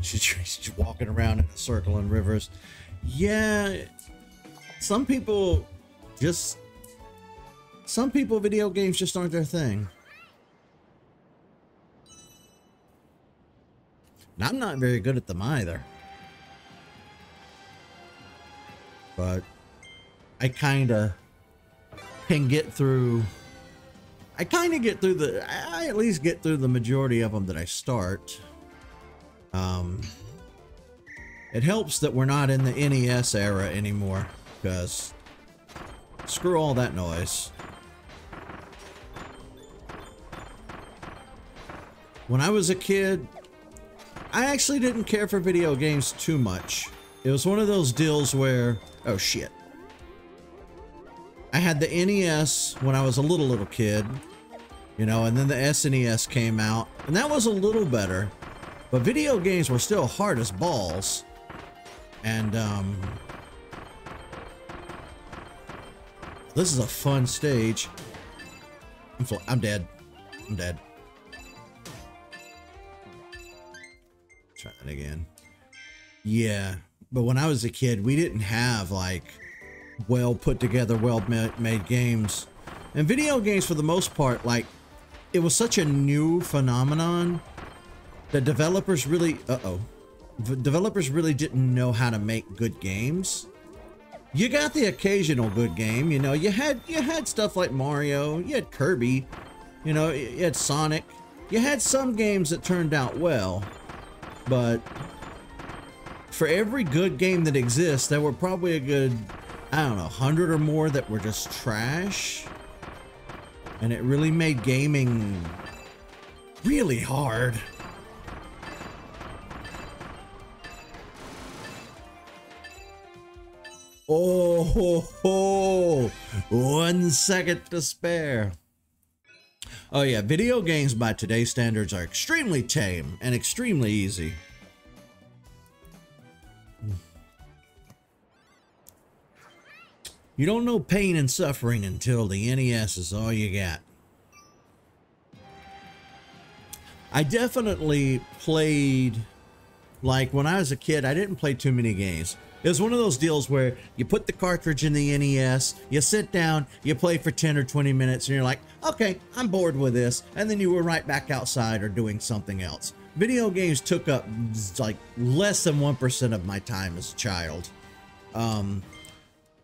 she's, she's walking around in a circle in rivers. Yeah, some people just some people video games just aren't their thing. I'm not very good at them either. But I kind of can get through I kind of get through the I at least get through the majority of them that I start. Um it helps that we're not in the NES era anymore because screw all that noise. When I was a kid, I actually didn't care for video games too much. It was one of those deals where, oh shit. I had the NES when I was a little, little kid, you know, and then the SNES came out, and that was a little better, but video games were still hard as balls. And, um, this is a fun stage. I'm, I'm dead. I'm dead. Try that again. Yeah, but when I was a kid, we didn't have like well put together, well made games. And video games, for the most part, like it was such a new phenomenon that developers really, uh oh, developers really didn't know how to make good games. You got the occasional good game, you know. You had you had stuff like Mario, you had Kirby, you know, you had Sonic. You had some games that turned out well, but for every good game that exists, there were probably a good, I don't know, 100 or more that were just trash. And it really made gaming really hard. Oh, ho, <laughs> ho. one second to spare. Oh yeah, video games by today's standards are extremely tame and extremely easy. You don't know pain and suffering until the NES is all you got. I definitely played, like when I was a kid, I didn't play too many games. It was one of those deals where you put the cartridge in the NES, you sit down, you play for 10 or 20 minutes, and you're like, okay, I'm bored with this. And then you were right back outside or doing something else. Video games took up like less than 1% of my time as a child. Um,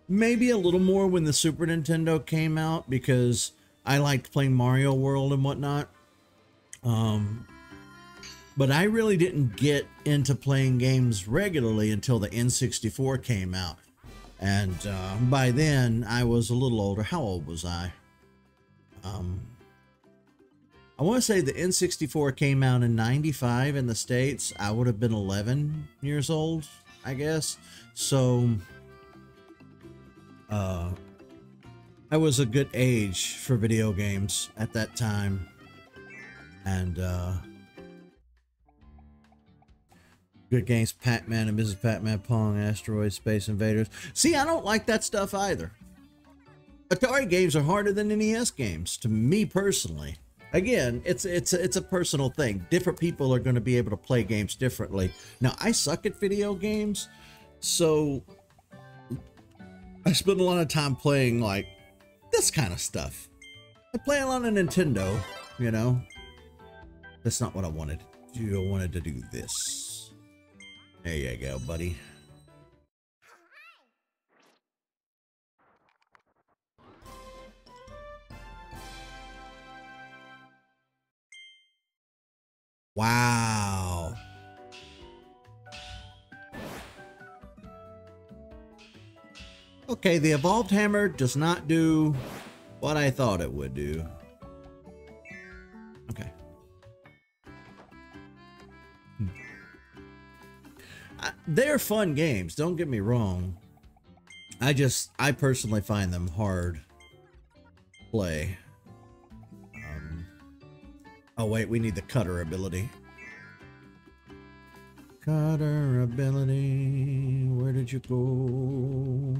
maybe a little more when the Super Nintendo came out because I liked playing Mario World and whatnot. Um, but I really didn't get into playing games regularly until the N64 came out. And uh, by then, I was a little older. How old was I? Um, I want to say the N64 came out in 95 in the States. I would have been 11 years old, I guess. So, uh, I was a good age for video games at that time. And, uh, Good games, Pac-Man and Mrs. Pac-Man, Pong, Asteroid, Space Invaders. See, I don't like that stuff either. Atari games are harder than NES games, to me personally. Again, it's it's it's a personal thing. Different people are going to be able to play games differently. Now, I suck at video games, so I spend a lot of time playing like this kind of stuff. I play a lot of Nintendo, you know. That's not what I wanted. I wanted to do this. There you go, buddy. Wow. Okay, the evolved hammer does not do what I thought it would do. Okay. Hmm. I, they're fun games, don't get me wrong. I just, I personally find them hard play. Um, oh wait, we need the cutter ability. Where did you go?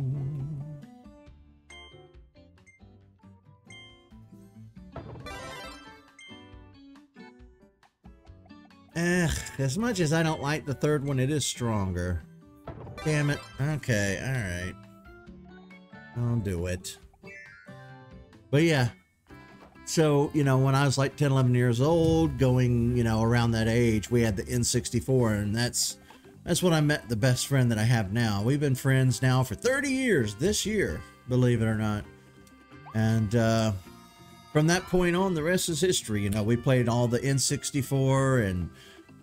Eh, as much as I don't like the third one, it is stronger. Damn it. Okay, alright. I'll do it. But yeah. So, you know, when I was like 10, 11 years old, going, you know, around that age, we had the N64 and that's that's when I met the best friend that I have now. We've been friends now for 30 years this year, believe it or not. And uh from that point on, the rest is history. You know, we played all the N64 and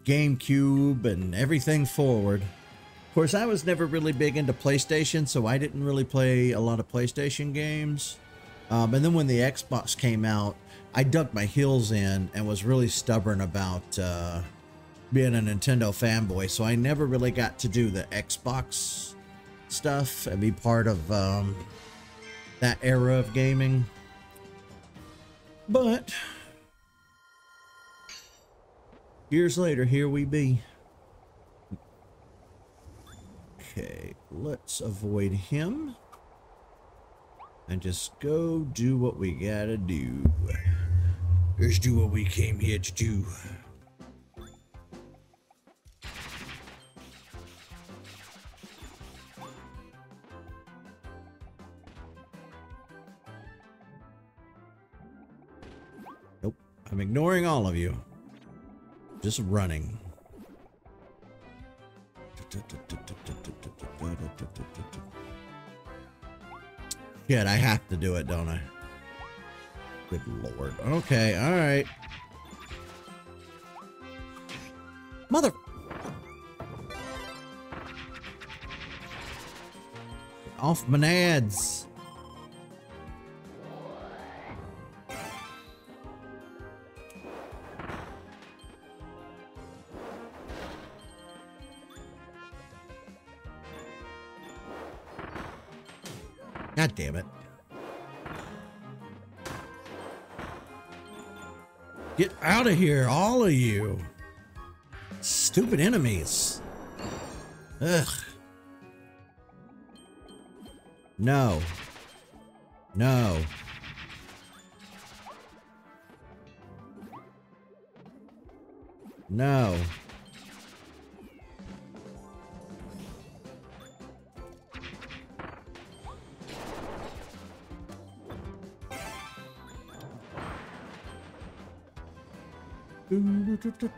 GameCube and everything forward. Of course, I was never really big into PlayStation, so I didn't really play a lot of PlayStation games. Um, and then when the Xbox came out, I dug my heels in and was really stubborn about uh, being a Nintendo fanboy. So I never really got to do the Xbox stuff and be part of um, that era of gaming. But years later, here we be. Okay, let's avoid him and just go do what we gotta do. Let's do what we came here to do. Nope, I'm ignoring all of you. Just running. Shit, I have to do it, don't I? Good lord. Okay, alright. Mother... Off my nads. Here, all of you. Stupid enemies. Ugh. No. No. Get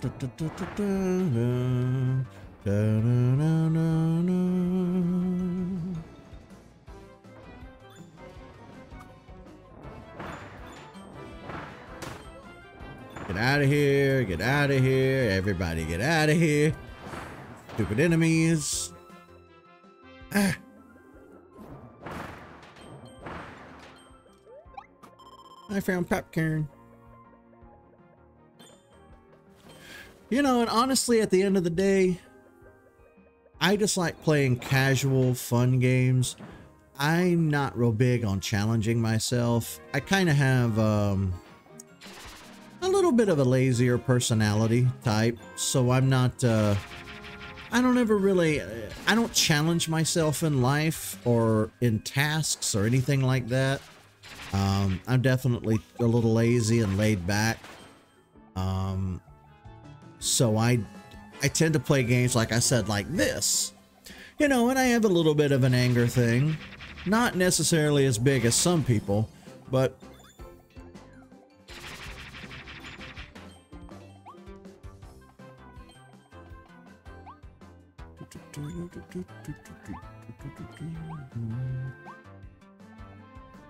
out of here, get out of here, everybody get out of here. Stupid enemies. Ah. I found popcorn. You know, and honestly, at the end of the day, I just like playing casual, fun games. I'm not real big on challenging myself. I kind of have um, a little bit of a lazier personality type, so I'm not. Uh, I don't ever really. I don't challenge myself in life or in tasks or anything like that. Um, I'm definitely a little lazy and laid back. Um, so I I tend to play games like I said like this. You know, and I have a little bit of an anger thing. Not necessarily as big as some people, but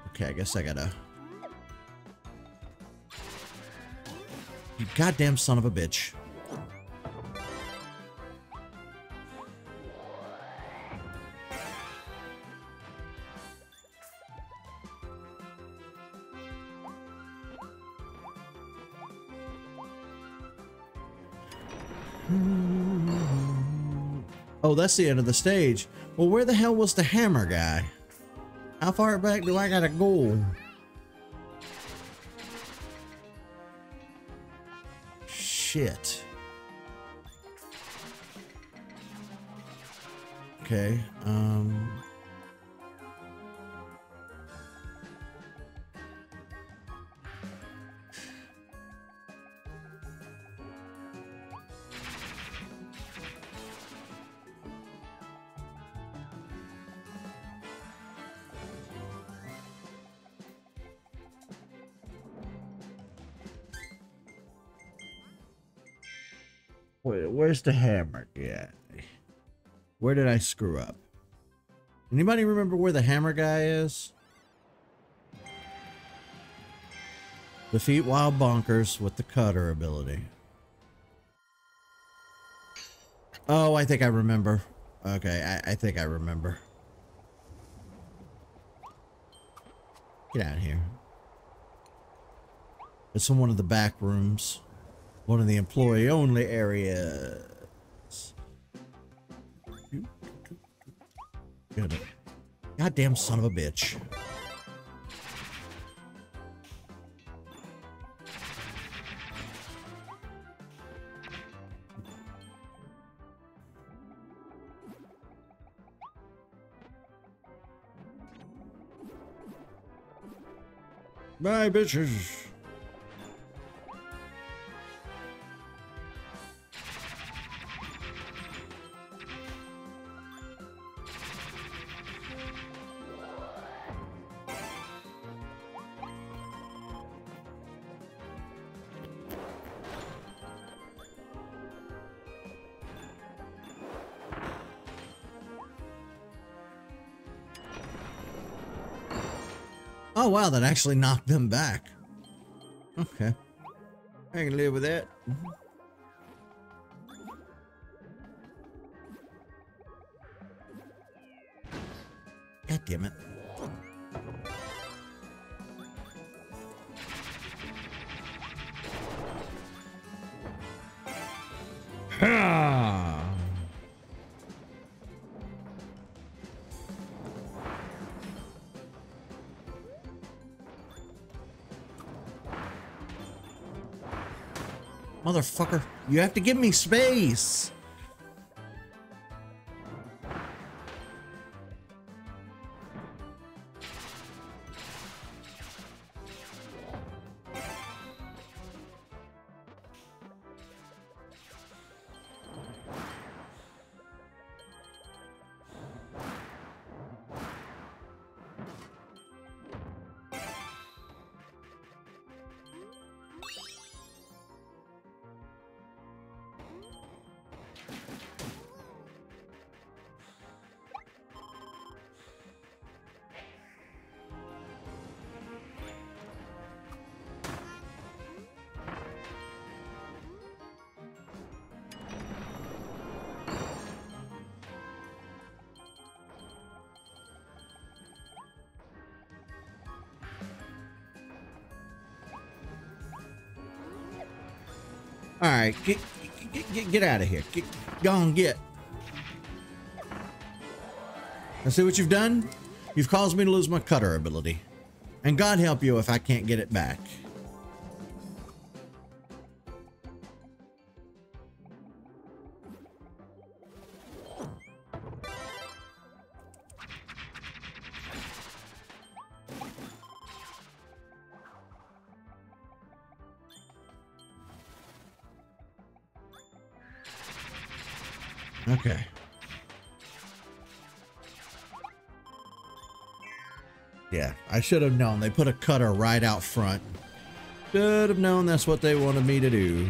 Okay, I guess I gotta You goddamn son of a bitch. Oh, that's the end of the stage. Well, where the hell was the hammer guy? How far back do I gotta go? shit. Okay, um... the hammer? guy? Where did I screw up? Anybody remember where the hammer guy is? Defeat wild bonkers with the cutter ability. Oh, I think I remember. Okay, I, I think I remember. Get out of here. It's in one of the back rooms. One of the employee only areas. Good. Goddamn son of a bitch. Bye, bitches. Wow, that actually knocked them back. Okay. I can live with that. Mm-hmm. God damn it. Motherfucker, you have to give me space. Right, get get, get, get out of here. Get, go on, get. I see what you've done. You've caused me to lose my cutter ability. And God help you if I can't get it back. I should have known. They put a cutter right out front. Should have known that's what they wanted me to do.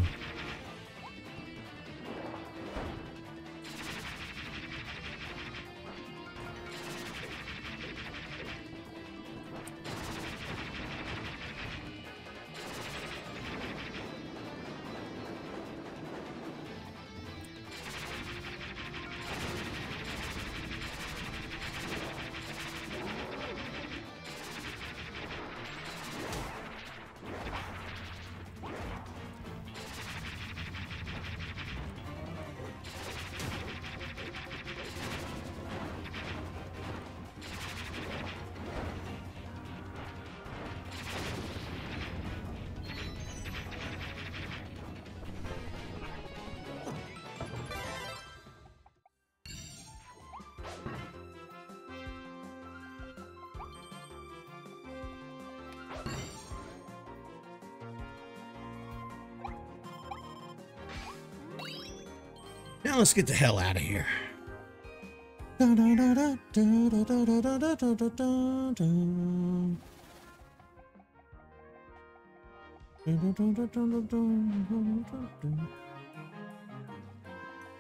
Let's get the hell out of here.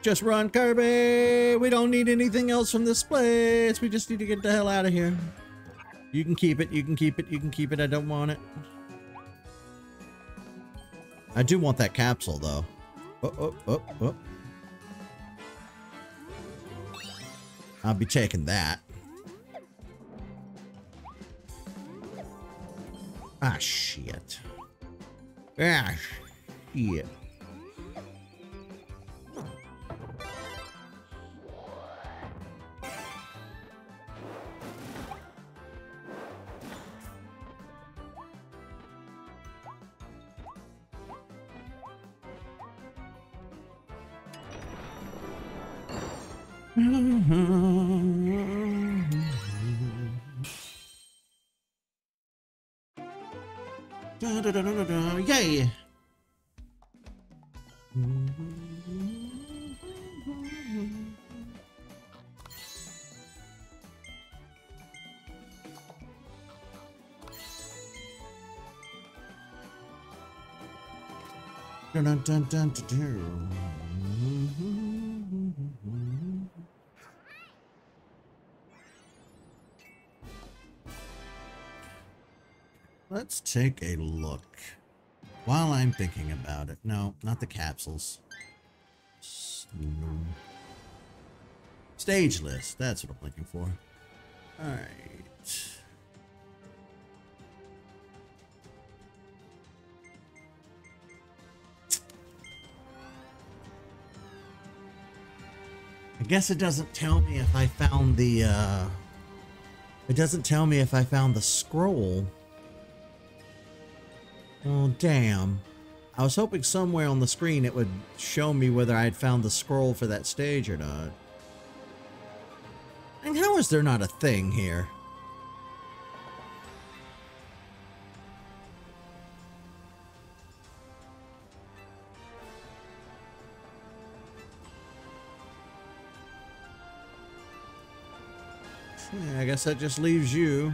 Just run, Kirby! We don't need anything else from this place. We just need to get the hell out of here. You can keep it, you can keep it, you can keep it. I don't want it. I do want that capsule, though. Oh, oh, oh, oh. I'll be taking that. Ah, shit. Ah, shit. Dun, dun, dun, dun. Let's take a look. While I'm thinking about it. No, not the capsules. Stage list. That's what I'm looking for. Alright. Guess it doesn't tell me if I found the, uh... It doesn't tell me if I found the scroll. Oh, damn. I was hoping somewhere on the screen it would show me whether I had found the scroll for that stage or not. And how is there not a thing here? Guess that just leaves you.